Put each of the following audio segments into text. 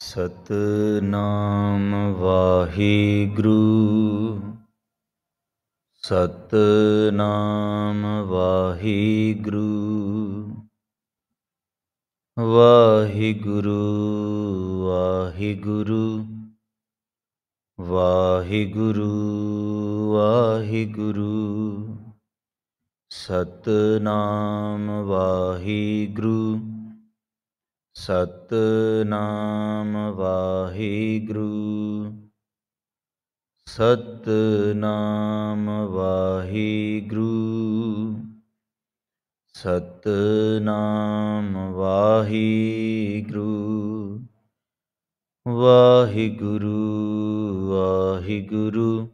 ਸਤਨਾਮ ਵਾਹਿਗੁਰੂ। ਸਤਨਾਮ ਵਾਹਿਗੁਰੂ। ਵਾਹਿਗੁਰੂ ਵਾਹਿਗੁਰੂ। ਵਾਹਿਗੁਰੂ ਵਾਹਿਗੁਰੂ। ਸਤਨਾਮ ਵਾਹਿਗੁਰੂ। ਸਤਨਾਮ ਵਾਹਿਗੁਰੂ ਸਤਨਾਮ ਵਾਹਿਗੁਰੂ ਸਤਨਾਮ ਵਾਹਿਗੁਰੂ ਵਾਹਿਗੁਰੂ ਵਾਹਿਗੁਰੂ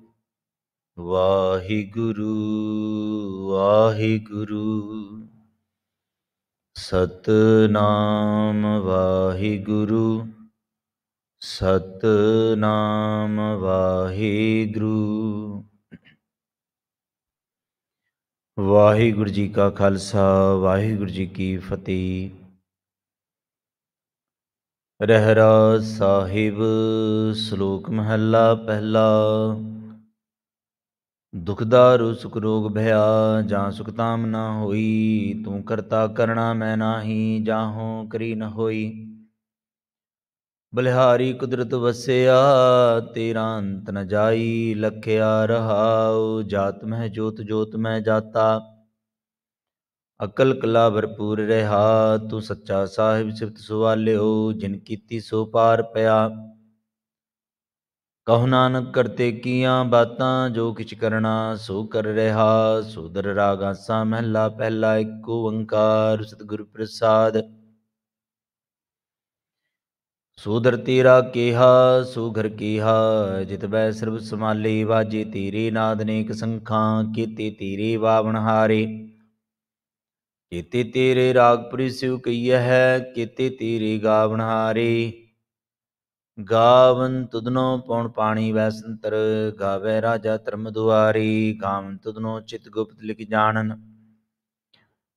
ਵਾਹਿਗੁਰੂ ਵਾਹਿਗੁਰੂ। ਸਤਨਾਮ ਵਾਹਿਗੁਰੂ ਸਤਨਾਮ ਵਾਹਿਗੁਰੂ। ਵਾਹਿਗੁਰੂ ਜੀ ਕਾ ਖਾਲਸਾ, ਵਾਹਿਗੁਰੂ ਜੀ ਕੀ ਫਤਿਹ। ਰਹਿਰਾ ਸਾਹਿਬ, ਸ਼ਲੋਕ ਮਹੱਲਾ ਪਹਿਲਾ। ਦੁਖਦਾਰੂ ਸੁਖ ਰੋਗ ਭਇਆ ਜਾਂ ਸੁਖ ਤਾਮ ਨਾ ਹੋਈ, ਤੂੰ ਕਰਤਾ ਕਰਣਾ ਮੈਂ ਨਾਹੀ, ਜਾਹੋਂ ਕਰੀ ਨ ਹੋਈ। ਬਲਿਹਾਰੀ ਕੁਦਰਤ ਵਸਿਆ, ਤੇਰਾ ਅੰਤ ਨ ਜਾਈ, ਲਖਿਆ ਰਹਾਉ, ਜਾਤ ਮਹਿ ਜੋਤ ਜੋਤ ਮੈਂ ਜਾਤਾ। ਅਕਲ ਕਲਾ ਭਰਪੂਰ ਰਹਾ, ਤੂੰ ਸੱਚਾ ਸਾਹਿਬ ਸਿਫਤ ਸੁਵਾਲਿਓ, ਜਿਨ ਕੀਤੀ ਸੋ ਪਾਰ ਪਿਆ। ਕਹੁ ਨਾਨਕ ਕਰਤੇ ਕੀਆਂ ਬਾਤਾਂ, ਜੋ ਕਿਛ ਕਰਨਾ ਸੋ ਕਰ ਰਿਹਾ। ਸੋਦਰ ਰਾਗਾਸਾ ਮਹਿਲਾ ਪਹਿਲਾ ਇੱਕ ਓੰਕਾਰ, ਸਤਿਗੁਰ ਪ੍ਰਸਾਦ। ਸੋਦਰ ਤੇਰਾ ਕੀਹਾ, ਸੋ ਘਰ ਕੀਹਾ, ਜਿਤ ਬੈ ਸਰਬ ਸਮਾਲੇ ਵਾਜੇ ਤੀਰੇ ਨਾਦ ਨੇਕ ਸੰਖਾਂ, ਕੀਤੀ ਤੇਰੇ ਵਾਵਣ ਹਾਰੇ। ਕੀਤੇ ਤੇਰੇ ਰਾਗ ਪੁਰੀ ਸਿਉ ਕਈਐ ਹੈ, ਕੀਤੇ ਤੇਰੇ ਗਾਵਣ ਹਾਰੇ। ਗਾਵਨ ਤੁਧਨੋ ਪਉਣ ਪਾਣੀ ਵੈਸੰਤਰ ਗਾਵੇ ਰਾਜਾ ਧਰਮ ਦੁਆਰੀ, ਗਾਵਨ ਤੁਧਨੋ ਚਿਤ ਗੁਪਤ ਲਿਖ ਜਾਣਨ।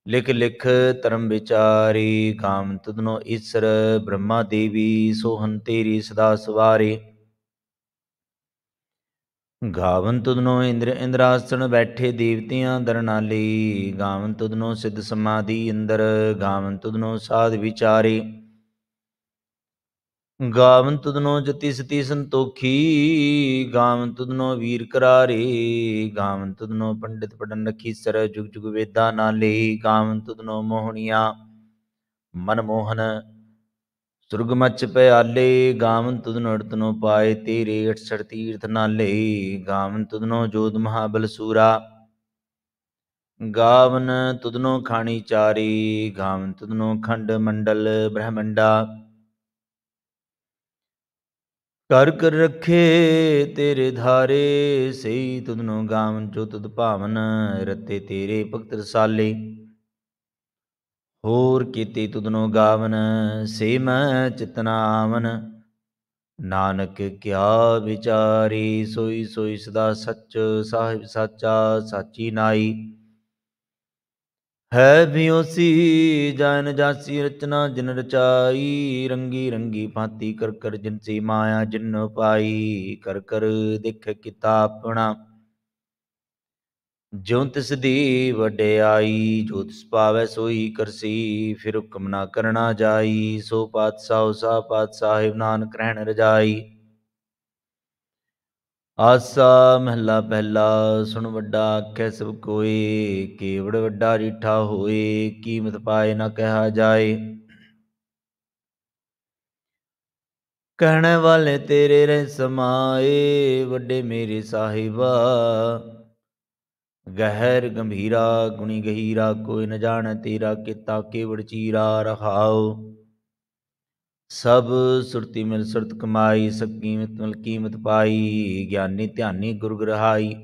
ਲਿਖ ਲਿਖ ਧਰਮ ਵਿਚਾਰੀ ਕਾਮ ਤੁਧਨੋ ਈਸ਼ਰ, ਬ੍ਰਹਮਾ ਦੇਵੀ, ਸੋਹਨ ਤੇਰੀ ਸਦਾ ਸਵਾਰੀ। ਗਾਵਨ ਤੁਧਨੋ ਇੰਦਰ ਇੰਦਰਾਸਣ ਬੈਠੇ ਦੇਵਤਿਆਂ ਦਰਨਾਲੀ, ਗਾਵਨ ਤੁਧਨੋ ਸਿੱਧ ਸਮਾਧੀ ਇੰਦਰ ਗਾਵਨ ਤੁਧਨੋ ਸਾਧ ਵਿਚਾਰੀ। ਗਾਵਨ ਤੁਧਨੋ ਜਤੀ ਸਤੀ ਸੰਤੋਖੀ, ਗਾਵਨ ਤੁਧਨੋ ਵੀਰ ਕਰਾਰੇ, ਗਾਵਨ ਤੁਧਨੋ ਪੰਡਿਤ ਪੜਨ ਰਖੀ ਸਰ ਜੁਗ ਜੁਗ ਵੇਦਾ ਨਾਲੇ, ਗਾਵਨ ਤੁਧਨੋ ਮੋਹਣੀਆਂ ਮਨ ਮੋਹਨ ਸੁਰਗ ਮਚ ਪਿਆਲੇ, ਗਾਵਨ ਤੁਧਨੋ ਅੜਤਨੋ ਪਾਏ ਤੇਰੇ 68 ਤੀਰਥ ਨਾਲੇ, ਗਾਵਨ ਤੁਧਨੋ ਜੋਤ ਮਹਾਬਲ ਸੂਰਾ। ਗਾਵਨ ਤੁਧਨੋ ਖਾਣੀ ਚਾਰੀ, ਗਾਵਨ ਤੁਧਨੋ ਖੰਡ ਮੰਡਲ ਬ੍ਰਹਮੰਡਾ। ਕਰ ਕਰ ਰੱਖੇ ਤੇਰੇ ਧਾਰੇ ਸਈ ਤੁਧਨੋ ਗਾਵਨ ਜੋ ਤੁਧ ਭਾਵਨ ਰਤੇ ਤੇਰੇ ਭਗਤ ਰਸਾਲੇ। ਹੋਰ ਕੀਤੇ ਤੁਧਨੋ ਗਾਵਨ, ਸੇ ਮੈਂ ਚਿਤਨਾ ਆਵਨ। ਨਾਨਕ ਕਿਆ ਵਿਚਾਰੀ, ਸੋਈ ਸੋਈ ਸਦਾ ਸੱਚ ਸਾਹਿਬ ਸਾਚਾ, ਸਾਚੀ ਨਾਈ। ਹੈ ਬਿਉਸੀ ਜਨ ਜਾਸੀ ਰਚਨਾ ਜਿਨ ਰਚਾਈ, ਰੰਗੀ ਰੰਗੀ ਭਾਂਤੀ ਕਰ ਕਰ ਜਿਨ ਸੀ ਮਾਇਆ ਜਿਨ ਪਾਈ, ਕਰ ਕਰ ਦੇਖ ਕੀਤਾ ਆਪਣਾ। ਜਿਉ ਤਿਸ ਦੀ ਵਡਿਆਈ, ਜੋ ਤਿਸ ਪਾਵੈ ਸੋਈ ਕਰਸੀ, ਫਿਰ ਹੁਕਮ ਨਾ ਕਰਨਾ ਜਾਈ, ਸੋ ਪਾਤਸ਼ਾਹ, ਸਾ ਪਾਤਸ਼ਾਹਿਬ ਨਾਨਕ ਰਹਿਣ ਰਜਾਈ। ਆਸਾ ਮਹਲਾ ਪਹਿਲਾ ਸੁਣ ਵੱਡਾ ਆਖੈ ਸਭ ਕੋਏ ਕੇਵੜ ਵੱਡਾ ਰੀਠਾ ਹੋਏ ਕੀਮਤ ਪਾਏ ਨਾ ਕਹਾ ਜਾਏ ਕਹਿਣੇ ਵਾਲੇ ਤੇਰੇ ਰਹਿ ਸਮਾਏ ਵੱਡੇ ਮੇਰੇ ਸਾਹਿਬਾ ਗਹਿਰ ਗੰਭੀਰਾ ਗੁਣੀ ਗਹੀਰਾ ਕੋਈ ਨ ਜਾਣ ਤੇਰਾ ਕੀਤਾ ਕੇਵੜ ਚੀਰਾ ਰਹਾਓ ਸਭ ਸੁਰਤੀ ਮਿਲ ਸੁਰਤ ਕਮਾਈ ਸਭ ਕੀਮਤ ਮਿਲ ਕੀਮਤ ਪਾਈ ਗਿਆਨੀ ਧਿਆਨੀ ਗੁਰ ਗ੍ਰਹਾਈ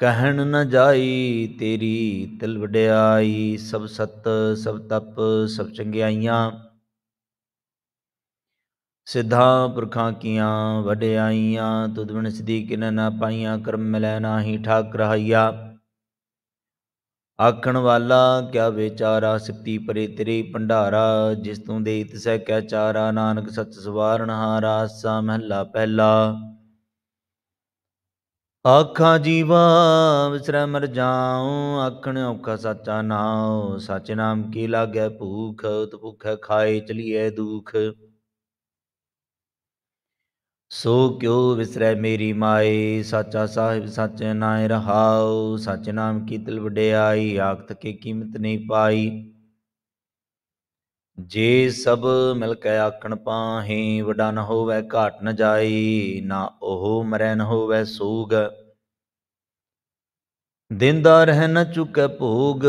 ਕਹਿਣ ਨ ਜਾਈ ਤੇਰੀ ਤਿਲ ਵਡਿਆਈ ਸਭ ਸਤ ਸਭ ਤਪ ਸਭ ਚੰਗਿਆਈਆਂ ਸਿੱਧਾ ਪੁਰਖਾਂ ਕੀਆਂ ਵਡਿਆਈਆਂ ਤੁਧ ਬਿਨ ਸਦੀ ਕਿਨ ਨਾ ਪਾਈਆਂ ਕਰਮ ਮਿਲੈ ਨਾਹੀ ਠਾਕ ਰਹਾਈਆ ਆਖਣ ਵਾਲਾ, ਕਿਆ ਵਿਚਾਰਾ ਸਿਪਤੀ ਪਰੇ ਤੇਰੇ ਭੰਡਾਰਾ, ਜਿਸ ਤੂੰ ਦੇ ਤਿਸੈ ਕਿਆ ਚਾਰਾ, ਨਾਨਕ ਸਤ ਸਵਾਰਨ ਹਾਰਾ ਸਾ ਮਹਲਾ ਪਹਿਲਾ। ਆਖਾਂ ਜੀਵਾ ਵਿਸਰੈ ਮਰ ਜਾਉ, ਆਖਣ ਔਖਾ ਸਾਚਾ ਨਾਉ, ਸਚ ਨਾਮ ਕੀ ਲਾਗੈ ਭੂਖ ਉਤ ਭੁਖੈ ਖਾਏ ਚਲੀਐ ਦੁਖ। ਸੋ ਕਿਉ ਵਿਸਰੈ ਮੇਰੀ ਮਾਏ, ਸਾਚਾ ਸਾਹਿਬ ਸੱਚ ਨਾਇ ਰਹਾਉ, ਸਚ ਨਾਮ ਕੀ ਤਿਲ ਵਡਿਆਈ, ਆਖਤ ਕੇ ਕੀਮਤ ਨਹੀਂ ਪਾਈ। ਜੇ ਸਭ ਮਿਲ ਕੇ ਆਖਣ ਪਾਹੇ, ਵਡਾ ਨ ਹੋਵੇ ਘਾਟ ਨ ਜਾਈ, ਨਾ ਉਹ ਮਰੈ ਨ ਹੋਵੇ ਸੂਗ। ਦਿੰਦਾ ਰਹਿ ਨ ਚੁਕੈ ਭੋਗ,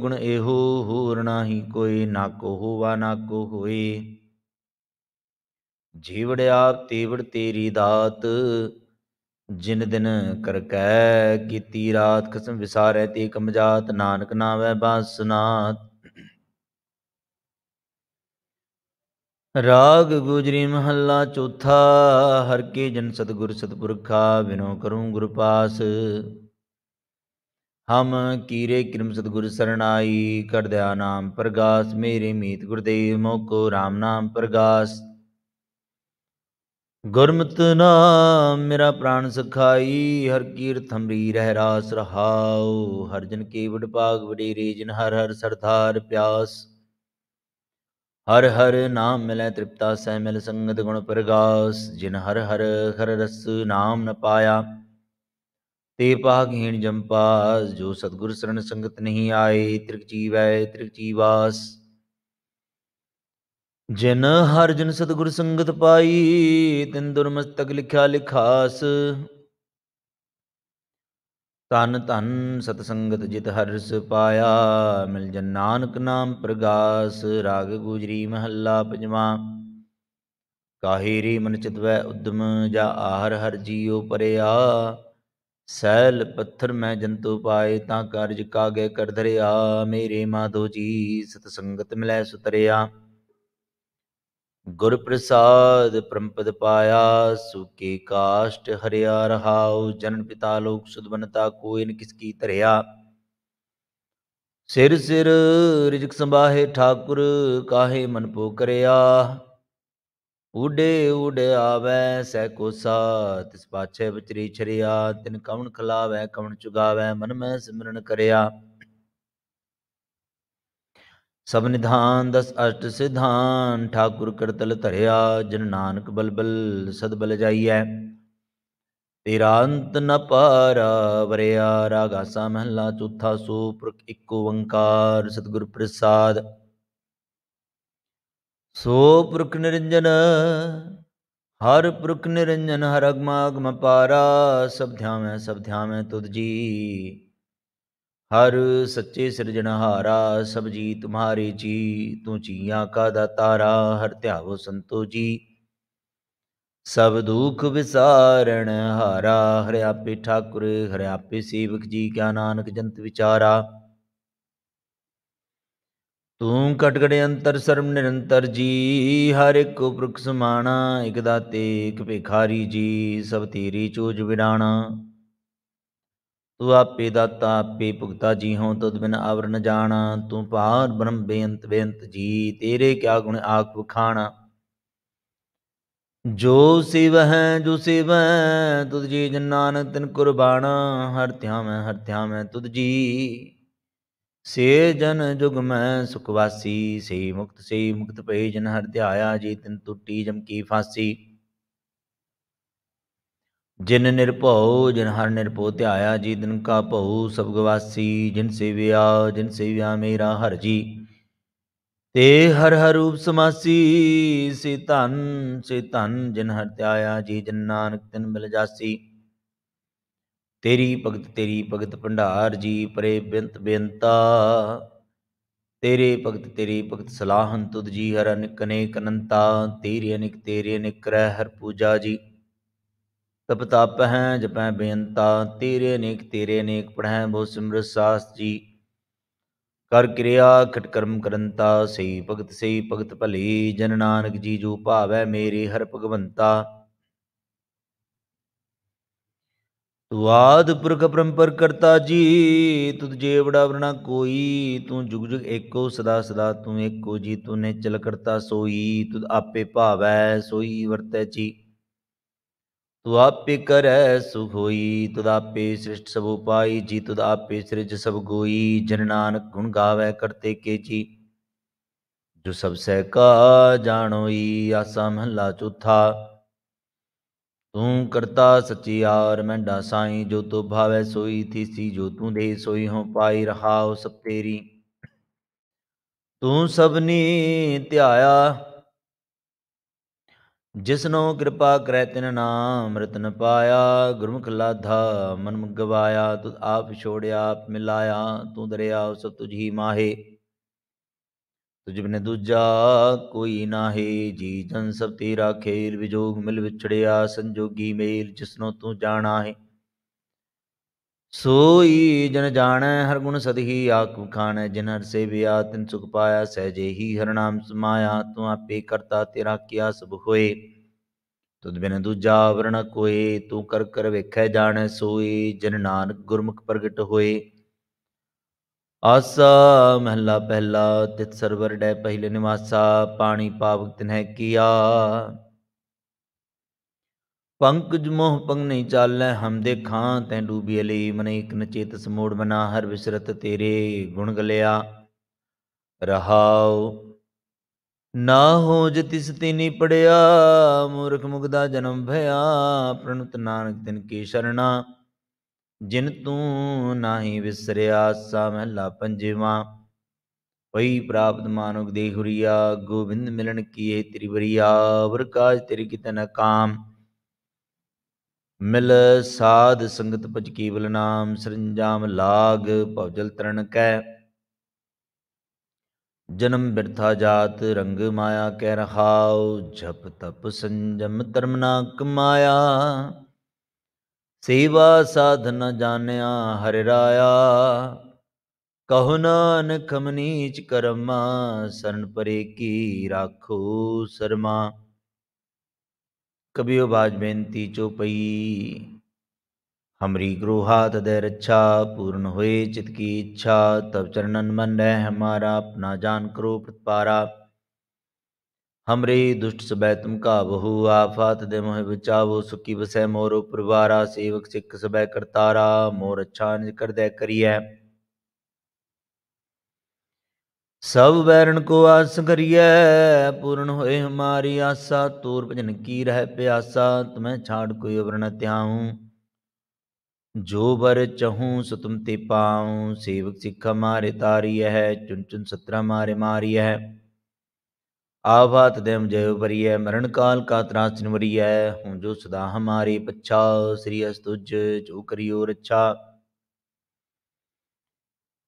ਗੁਣ ਇਹੋ ਹੋਰ ਨਾਹੀ ਕੋਈ, ਨਾ ਕੋ ਹੋਵਾ ਨਾ ਕੋ ਹੋਏ। ਜੀਵੜ ਆਪ ਤੀਵੜ ਤੇਰੀ ਦਾਤ, ਜਿਨ ਦਿਨ ਕਰ ਕੈ ਕੀਤੀ ਰਾਤ ਕਸਮ ਵਿਸਾਰੈ ਤੇ ਕਮਜਾਤ ਨਾਨਕ ਨਾਵੈ ਬਾਸਨਾਤ ਰਾਗ ਗੁਜਰੀ ਮਹੱਲਾ ਚੌਥਾ, ਹਰ ਕੇ ਜਨ ਸਤਗੁਰ ਸਤਪੁਰਖਾ, ਬਿਨੋ ਕਰੂੰ ਗੁਰ ਪਾਸ। ਹਮ ਕੀਰੇ ਕਿਰਮ ਸਤਗੁਰ ਸਰਣਾਈ ਕਰਦਿਆ ਨਾਮ ਪ੍ਰਗਾਸ, ਮੇਰੇ ਮੀਤ ਗੁਰਦੇਵ, ਮੋਕੋ RAM ਨਾਮ ਪ੍ਰਗਾਸ। ਗੁਰਮਤਿ ਨਾਮ ਮੇਰਾ ਪ੍ਰਾਨ ਸਖਾਈ, ਹਰ ਕੀਰਤ ਹਮਰੀ ਰਹਿ ਰਾਸ ਰਹਾਉ। ਹਰ ਜਨ ਕੀ ਵਡ ਭਾਗ ਵਡੇਰੇ, ਜਿਨ ਹਰ ਹਰ ਸਰਦਾਰ ਪਿਆਸ। ਹਰ ਹਰ ਨਾਮ ਮਿਲੈ ਤ੍ਰਿਪਤਾ, ਸਹਿ ਮਿਲ ਸੰਗਤ ਗੁਣ ਪ੍ਰਗਾਸ। ਜਿਨ ਹਰ ਹਰ ਹਰ ਰਸ ਨਾਮ ਨ ਪਾਇਆ, ਤੇ ਭਾਗਹੀਣ ਜੰਪਾਸ। ਜੋ ਸਤਗੁਰ ਸਰਣ ਸੰਗਤ ਨਹੀਂ ਆਏ ਤ੍ਰਿਕ ਜੀਵੈ ਤ੍ਰਿਕ ਜੀਵਾਸ। ਜਿਨ ਹਰ ਜਨ ਸਤਗੁਰ ਸੰਗਤ ਪਾਈ, ਤਿਨ ਦੁਰਮਸਤਕ ਲਿਖਿਆ ਲਿਖਾਸ। ਤਨ ਤਨ ਸਤ ਸੰਗਤ ਜਿਤ ਹਰਸ ਪਾਇਆ, ਮਿਲ ਜਨ ਨਾਨਕ ਨਾਮ ਪ੍ਰਗਾਸ, ਰਾਗ ਗੁਜਰੀ ਮਹੱਲਾ ਪੰਜਵਾ। ਕਾਹੀ ਰੀ ਮਨ ਚਿਤਵੈ ਉਦਮ, ਜਾ ਆਹਰ ਹਰ ਜੀਉ ਪਰਿਆ। ਸੈਲ ਪੱਥਰ ਮੈਂ ਜੰਤੂ ਪਾਏ, ਤਾਂ ਕਾਰਜ ਕਾਗੇ ਕਰ ਧਰਿਆ। ਮੇਰੇ ਮਾਧੋ ਜੀ ਸਤ ਸੰਗਤ ਮਿਲੈ ਸੁਤਰਿਆ। ਗੁਰ ਪ੍ਰਸਾਦ ਪ੍ਰੰਪਦ ਪਾਇਆ ਸੁਕੇ ਕਾਸ਼ਟ ਹਰਿਆ ਰਹਾਉ, ਜਨਨ ਪਿਤਾ ਲੋਕ ਸੁਦਬਨਤਾ ਕੋਈ ਨ ਕਿਸ ਕੀ ਧਰਿਆ। ਸਿਰ ਸਿਰ ਰਿਜਕ ਸੰਭਾਹੇ ਠਾਕੁਰ, ਕਾਹੇ ਮਨ ਪੋ ਕਰਿਆ। ਉਡੇ ਉਡੇ ਆਵੈ ਸੈ ਕੋਸਾ, ਤਿਸ ਪਾਛੇ ਵਿਚਰੀ ਛਰਿਆ, ਤਿਨ ਕਵਣ ਖਲਾਵੈ, ਕਵਣ ਚੁਗਾਵੈ, ਮਨ ਮੈਂ ਸਿਮਰਨ ਕਰਿਆ। ਸਭ ਨਿਧਾਨ ਦਸ ਅਸ਼ਟ ਸਿਧਾਨ, ਠਾਕੁਰ ਕਰਤਲ ਧਰਿਆ, ਜਨ ਨਾਨਕ ਬਲਬਲ ਸਦ ਬਲ ਜਾਈਐ। ਤੇਰਾ ਨ ਪਾਰਾ, ਵਰਿਆ ਰਾਗਾਸਾ ਮਹਲਾ, ਚੌਥਾ ਸੋ ਪੁਰਖ ਇੱਕ ਓੰਕਾਰ ਸਤਿਗੁਰ ਪ੍ਰਸਾਦ। ਸੋ ਪੁਰਖ ਨਿਰੰਜਨ, ਹਰ ਪੁਰਖ ਨਿਰੰਜਨ, ਹਰ ਅਗਮਾਗਮ ਪਾਰਾ, ਸਭ ਧਿਆਵੇਂ ਸਭ ਧਿਆਵੇਂ ਤੁਧ ਜੀ। ਹਰ ਸੱਚੇ ਸਿਰਜਣਹਾਰਾ, ਸਭ ਜੀ ਤੁਮਹਾਰੇ ਜੀ, ਤੂੰ ਜੀਆਂ ਕਾ ਦਾਤਾਰਾ, ਹਰ ਧਿਆਵੋ ਸੰਤੋ ਜੀ। ਸਭ ਦੁਖ ਵਿਸਾਰਣ ਹਾਰਾ, ਹਰਿ ਆਪੇ ਠਾਕੁਰ, ਹਰਿ ਆਪੇ ਸੇਵਕ ਜੀ, ਕਿਆ ਨਾਨਕ ਜੰਤ ਵਿਚਾਰਾ। ਤੂੰ ਕਟ ਅੰਤਰ ਸਰਮ ਨਿਰੰਤਰ ਜੀ, ਹਰ ਇੱਕ ਉਪਰਖ ਸਮਾਣਾ, ਇਕ ਦਾਤੇ, ਇਕ ਭਿਖਾਰੀ ਜੀ, ਸਭ ਤੇਰੀ ਚੋਜ ਵਿਡਾਣਾ ਤੂੰ ਆਪੇ ਦਾਤਾ, ਆਪੇ ਭੁਗਤਾ ਜੀ ਹੋਂ ਤੁਧ ਬਿਨ ਆਵਰ ਨ ਜਾਣਾ। ਤੂੰ ਪਾਰ ਬ੍ਰਹਮ ਬੇਅੰਤ ਬੇਅੰਤ ਜੀ, ਤੇਰੇ ਕਿਆ ਗੁਣ ਆਖ ਵਖਾਣਾ। ਜੋ ਸਿਵ ਹੈ ਜੋ ਸਿਵ ਹੈ ਤੁਧ ਜੀ ਜਨ ਨਾਨਕ ਤਿਨ ਕੁਰਬਾਨਾ ਹਰ ਧਿਆਵੇਂ ਹਰ ਧਿਆਵੇਂ ਤੁਧ ਜੀ। ਸੇ ਜਨ ਜੁਗ ਮੈਂ ਸੁਖਵਾਸੀ ਸੇ ਮੁਕਤ ਸੇ ਮੁਕਤ ਭਏ ਜਨ ਹਰ ਧਿਆਇਆ, ਜੀ ਤਿਨ ਟੁੱਟੀ ਜਮ ਕੀ ਫਾਸੀ। ਜਿਨ ਨਿਰਭਉ, ਜਿਨ ਹਰ ਨਿਰਭਉ ਧਿਆਇਆ, ਜੀ ਦਿਨ ਕਾ ਭਉ, ਸਭ ਗਵਾਸੀ, ਜਿਨ ਸੇਵਿਆ ਜਿਨ ਸੇਵਿਆ ਮੇਰਾ ਹਰ ਜੀ। ਤੇ ਹਰ ਹਰ ਰੂਪ ਸਮਾਸੀ, ਸੇ ਧਨ ਸੇ ਧਨ, ਜਿਨ ਹਰ ਧਿਆਇਆ, ਜੀ ਜਿਨ ਨਾਨਕ ਤਿਨ ਮਿਲ ਜਾਸੀ। ਤੇਰੀ ਭਗਤ ਤੇਰੀ ਭਗਤ ਭੰਡਾਰ, ਜੀ ਪਰੇ ਬਿੰਤ ਬੇਨਤਾ। ਤੇਰੇ ਭਗਤ, ਤੇਰੀ ਭਗਤ ਸਲਾਹਨ ਤੁਧ ਜੀ ਹਰ ਅਨਿਕ ਅਨੇਕ ਅਨੰਤਾ। ਤੇਰੇ ਅਨਿਕ ਤੇਰੇ ਅਨਿਕ ਰਹਿ ਹਰ ਪੂਜਾ ਜੀ। ਤਪ ਤਪ ਹੈ, ਜਪੈ ਬੇਅੰਤਾ, ਤੇਰੇ ਨੇਕ ਤੇਰੇ ਨੇਕ ਪੜ੍ਹੈ ਬਹੁ ਸਿਮਰਤ ਸਾਸ ਜੀ। ਕਰ ਕਿਰਿਆ, ਖਟ ਕਰਮ ਕਰੰਤਾ, ਸਹੀ ਭਗਤ ਸਈ ਭਗਤ ਭਲੀ, ਜਨ ਨਾਨਕ ਜੀ ਜੋ ਭਾਵੈ ਮੇਰੇ ਹਰ ਭਗਵੰਤਾ। ਤੂੰ ਆਦ ਪੁਰਖ ਪਰੰਪਰ ਕਰਤਾ ਜੀ, ਤੁਧ ਜੇ ਬੜਾ ਵਰਣਾ ਕੋਈ, ਤੂੰ ਜੁਗ ਜੁਗ ਏਕੋ, ਸਦਾ ਸਦਾ ਤੂੰ ਏਕੋ ਜੀ, ਤੂੰ ਨੇ ਚਲ ਕਰਤਾ ਸੋਈ, ਤੁਧ ਆਪੇ ਭਾਵੈ ਸੋਈ ਵਰਤੈ ਜੀ। ਤੂੰ ਆਪੇ ਕਰੈ ਸੁਖ ਹੋਈ ਤੁਧ ਆਪੇ ਸ੍ਰਿਸ਼ਟ ਸਭ ਉਪਾਈ, ਜੀ ਤੁਧ ਆਪੇ ਸ੍ਰਿਜ ਸਭ ਗੋਈ, ਜਨ ਨਾਨਕ ਗੁਣ ਗਾਵੇ ਕਰਤੇ ਕੇ ਜੀ। ਜੋ ਸਭ ਸਹਿ ਕਾ ਜਾਣੋਈ, ਆਸਾ ਮਹਲਾ ਚੌਥਾ। ਤੂੰ ਕਰਤਾ ਸਚਿਆਰ ਮੈਂਡਾ ਸਾਈ, ਜੋ ਤੋ ਭਾਵੈ ਸੋਈ ਥੀਸੀ ਜੋ ਤੂੰ ਦੇ ਸੋਈ ਹੋ ਪਾਈ ਰਹਾਉ ਸਭ ਤੇਰੀ। ਤੂੰ ਸਭਨੀ ਧਿਆਇਆ ਜਿਸਨੋ ਕਿਰਪਾ ਕਰੈ ਤਿਨ ਨਾਮ, ਰਤਨ ਪਾਇਆ, ਗੁਰਮੁਖ ਲਾਧਾ ਮਨ ਗਵਾਇਆ, ਤੁਧ ਆਪ ਛੋੜਿਆ, ਆਪ ਮਿਲਾਇਆ, ਤੂੰ ਦਰਿਆ ਸਭ ਤੁਝੀ ਮਾਹੇ। ਤੁਝ ਬਿਨ ਦੂਜਾ ਕੋਈ ਨਾਹੀ, ਜੀ ਜਨ ਸਭ ਤੇਰਾ ਖੇਲ ਵਿਜੋਗ ਮਿਲ ਵਿਛੜਿਆ, ਸੰਜੋਗੀ ਮੇਲ ਜਿਸਨੋ ਤੂੰ ਜਾਣਾ ਹੈ ਸੋਈ ਜਨ ਜਾਣੈ, ਹਰ ਗੁਣ ਸਦਹੀ ਆਕੂ ਖਾਣੈ, ਜਿਨ ਹਰ ਸੇਵਿਆ, ਤਿਨ ਸੁਖ ਪਾਇਆ ਸਹਿਜੇ ਹੀ ਹਰ ਨਾਮ ਸਮਾਇਆ, ਤੂੰ ਆਪੇ ਕਰਤਾ, ਤੇਰਾ ਕੀਆ ਸਭ ਹੋਏ। ਤੁਧ ਬਿਨ ਦੂਜਾ ਵਰਣ ਕੋਏ, ਤੂੰ ਕਰ ਕਰ ਵੇਖੈ ਜਾਣੈ ਸੋਈ ਜਨ ਨਾਨਕ ਗੁਰਮੁਖ ਪ੍ਰਗਟ ਹੋਏ। ਆਸਾ ਮਹਲਾ ਪਹਿਲਾ ਤਿਤ ਸਰਵਰ ਡੈ ਪਹਿਲੇ ਨਿਵਾਸਾ, ਪਾਣੀ ਪਾਵਕ ਤਿਨਹਿ ਕੀਆ। ਪੰਕਜ ਮੋਹ ਪੰਗ ਨਹੀਂ ਚਾਲੈ, ਹਮ ਦੇਖਾਂ ਤੈ ਡੂਬੀ ਲਈ ਮਨ ਇਕ ਨਚੇਤ ਸਮੋੜ ਬਨਾ, ਹਰ ਵਿਸਰਤ ਤੇਰੇ ਗੁਣ ਗਲਿਆ। ਰਹਾਉ, ਨਾ ਹੋ ਜਤਿਸ ਤੀਨੀ ਪੜਿਆ, ਮੂਰਖ ਮੁਗਦਾ ਜਨਮ ਭਇਆ, ਪ੍ਰਣਤ ਨਾਨਕ ਤਿਨ ਕੀ ਸ਼ਰਣਾ। ਜਿਨ ਤੂੰ ਨਾਹੀ ਵਿਸਰਿਆ, ਸਾ ਮਹਿਲਾ ਪੰਜਵਾ। ਪਈ ਪ੍ਰਾਪਤ ਮਾਨੁਕ ਦੇਹੁਰੀਆ ਗੋਬਿੰਦ ਮਿਲਣ ਕੀਏ ਤ੍ਰਿਵਰੀਆ ਵਰ ਕਾਜ ਤੇਰੀ ਕਿਤਨ ਕਾਮ। ਮਿਲ ਸਾਧ ਸੰਗਤ ਪਜ ਕੀਵਲ ਨਾਮ, ਸਰੰਜਾਮ ਲਾਗ ਭਵਜਲ ਤਰਨ ਕੈ। ਜਨਮ ਬਿਰਥਾ ਜਾਤ, ਰੰਗ ਮਾਇਆ ਕਹਿ ਰਹਾਉ, ਜਪ ਤਪ ਸੰਜਮ ਧਰਮ ਨਾ ਕਮਾਇਆ। ਸੇਵਾ ਸਾਧਨ ਜਾਣਿਆ ਹਰਿ ਰਾਇਆ। ਕਹੁ ਨਾਨਕ ਮਨੀਚ ਕਰਮਾ, ਸਰਨ ਪਰੇ ਕੀ ਰਾਖੋ ਸਰਮਾ। ਕਬਿਓ ਬਾਜ ਬੇਨਤੀ ਚੋਪਈ ਹਮਰੀ ਗ੍ਰੋ ਹਾਥ ਦੇ ਰੱਛਾ ਪੂਰਨ ਹੋਏ ਚਿਤ ਕੀ ਇੱਛਾ ਤਬ ਚਰਨਨ ਮਨ ਰਹਿ ਹਮਾਰਾ ਆਪਣਾ ਜਾਨ ਕਰੋ ਪ੍ਰਤਪਾਰਾ ਹਮਰੇ ਦੁਸ਼ਟ ਸਬੈ ਤੁਮ ਕਾਬਹੂ ਆਫਾਤ ਦੇ ਮੋਹਿ ਬਚਾਵੋ ਸੁਖੀ ਬਸੈ ਮੋਰੋ ਪਰਿਵਾਰਾ ਸੇਵਕ ਸਿੱਖ ਸਬੈ ਕਰਤਾਰਾ ਮੋਰ ਅੱਛਾ ਨਿਜ ਕਰਦੈ ਕਰੀਐ ਸਭ ਵੈਰਣ ਕੋ ਆਸ ਕਰੀਐ ਪੂਰਨ ਹੋਏ ਹਮਾਰੀ ਆਸਾ, ਤੂਰ ਭਜਨ ਕੀ ਰਹਿ ਪਿਆਸਾ ਤੁਮੈ ਛਾੜ ਕੋਈ ਅਵਰ ਨ ਧਿਆਉ। ਜੋ ਬਰ ਚਹੂੰ ਸੋ ਤੁਮ ਤੇ ਪਾਉ, ਸੇਵਕ ਸਿੱਖ ਮਾਰੇ ਤਾਰੀ ਹੈ ਚੁਨ ਚੁਨ ਸਤਰਾ ਮਾਰੇ ਮਾਰੀ ਹੈ ਆਵਾਤ ਦੇਮ ਜੈ ਬਰੀਐ ਮਰਨ ਕਾਲ ਕਾ ਤਰਾਸ ਨਿਵਰੀਐ, ਹੂੰ ਜੋ ਸਦਾ ਹਮਾਰੀ ਪਛਾ, ਸ੍ਰੀ ਅਸਤੁਜ ਜੋ ਕਰਿਓ ਰੱਛਾ।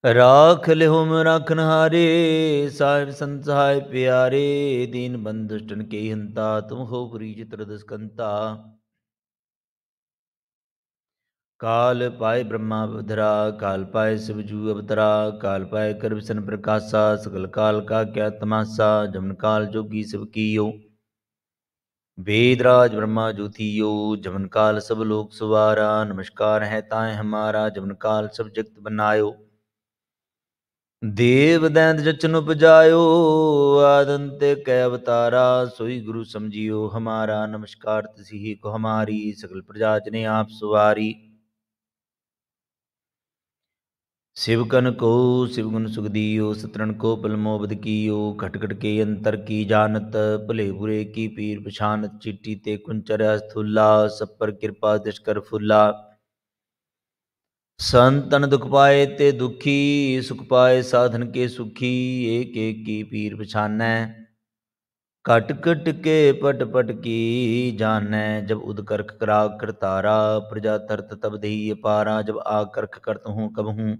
ਰਾਖ ਲਿਹੁ ਮ ਰਾਖਨ ਹਾਰੇ, ਸਾਹਿਬ ਸੰਸਾਇ ਪਿਆਰੇ, ਦੀਨ ਬੰਧੁਸ਼ਟਨ ਕੇ ਹੰਤਾ, ਤੁਮ ਹੋ ਪੁਰੀ ਚਿਤ੍ਰ ਕਾਲ ਪਾਏ ਬ੍ਰਹਮਾ ਬਧਰਾ ਕਾਲ ਪਾਏ ਸਿਵਜੂ ਅਵਤਰਾ, ਕਾਲ ਪਾਏ ਕਰ ਪ੍ਰਕਾਸ਼ਾ, ਸਗਲ ਕਾਲ ਕਾ ਕਿਆ ਤਮਾਸਾ, ਜਮਨ ਕਾਲ ਜੋਗੀ ਸਿਵ ਕੀਓ। ਵੇਦ ਰਾਜ ਬ੍ਰਹਮਾ ਜੋਤੀਓ, ਜਮਨ ਕਾਲ ਸਭ ਲੋਕ ਸੁਵਾਰਾ, ਨਮਸਕਾਰ ਹੈ ਤਾਏ ਹਮਾਰਾ, ਜਮਨ ਕਾਲ ਸਭ ਜਗਤ ਬਨਾਇਓ। ਦੇਵ ਦੈਂਤ ਜਚਨ ਉਪਜਾਇਓ ਆਦੰਤ ਕੈ ਅਵਤਾਰਾ, ਸੋਈ ਗੁਰੂ ਸਮਝਿਓ, ਹਮਾਰਾ ਨਮਸਕਾਰ ਤਸੀ ਕੋ ਹਮਾਰੀ, ਸਗਲ ਪ੍ਰਜਾ ਜਨੇ ਆਪ ਸੁਵਾਰੀ। ਸਿਵਕਨ ਕੋ, ਸਿਵਗੁਣ ਸੁਖਦੀਓ ਸਤਰਨ ਕੋ ਪਲਮੋਬਦ ਕੀਓ ਘਟ ਘਟ ਕੇ ਅੰਤਰ ਕੀ ਜਾਣਤ, ਭਲੇ ਬੁਰੇ ਕੀ ਪੀਰ ਪਛਾਨਤ ਚਿੱਟੀ ਤੇ ਕੁੰਚਰ ਅਸਥੁਲਾ ਸਪਰ ਕਿਰਪਾ ਦਿਸ਼ ਕਰ ਫੁੱਲਾ ਸੰਤਨ ਦੁਖ ਪਾਏ ਤੇ ਦੁਖੀ ਸੁਖ ਪਾਏ ਸਾਧਨ ਕੇ ਸੁਖੀ ਏਕ ਏਕ ਕੀ ਪੀਰ ਪਛਾਨੈ ਕਟ ਕਟ ਕੇ ਪਟ ਪਟ ਕੀ ਜਾਣੈ ਜਬ ਉਦ ਕਰਖ ਕਰਾ ਕਰਤਾਰਾ ਪ੍ਰਜਾ ਤਰਤ ਤਬ ਦੇਈ ਅਪਾਰਾ ਜਬ ਆ ਕਰਖ ਕਰਤ ਹੂੰ ਕਬ ਹੂੰ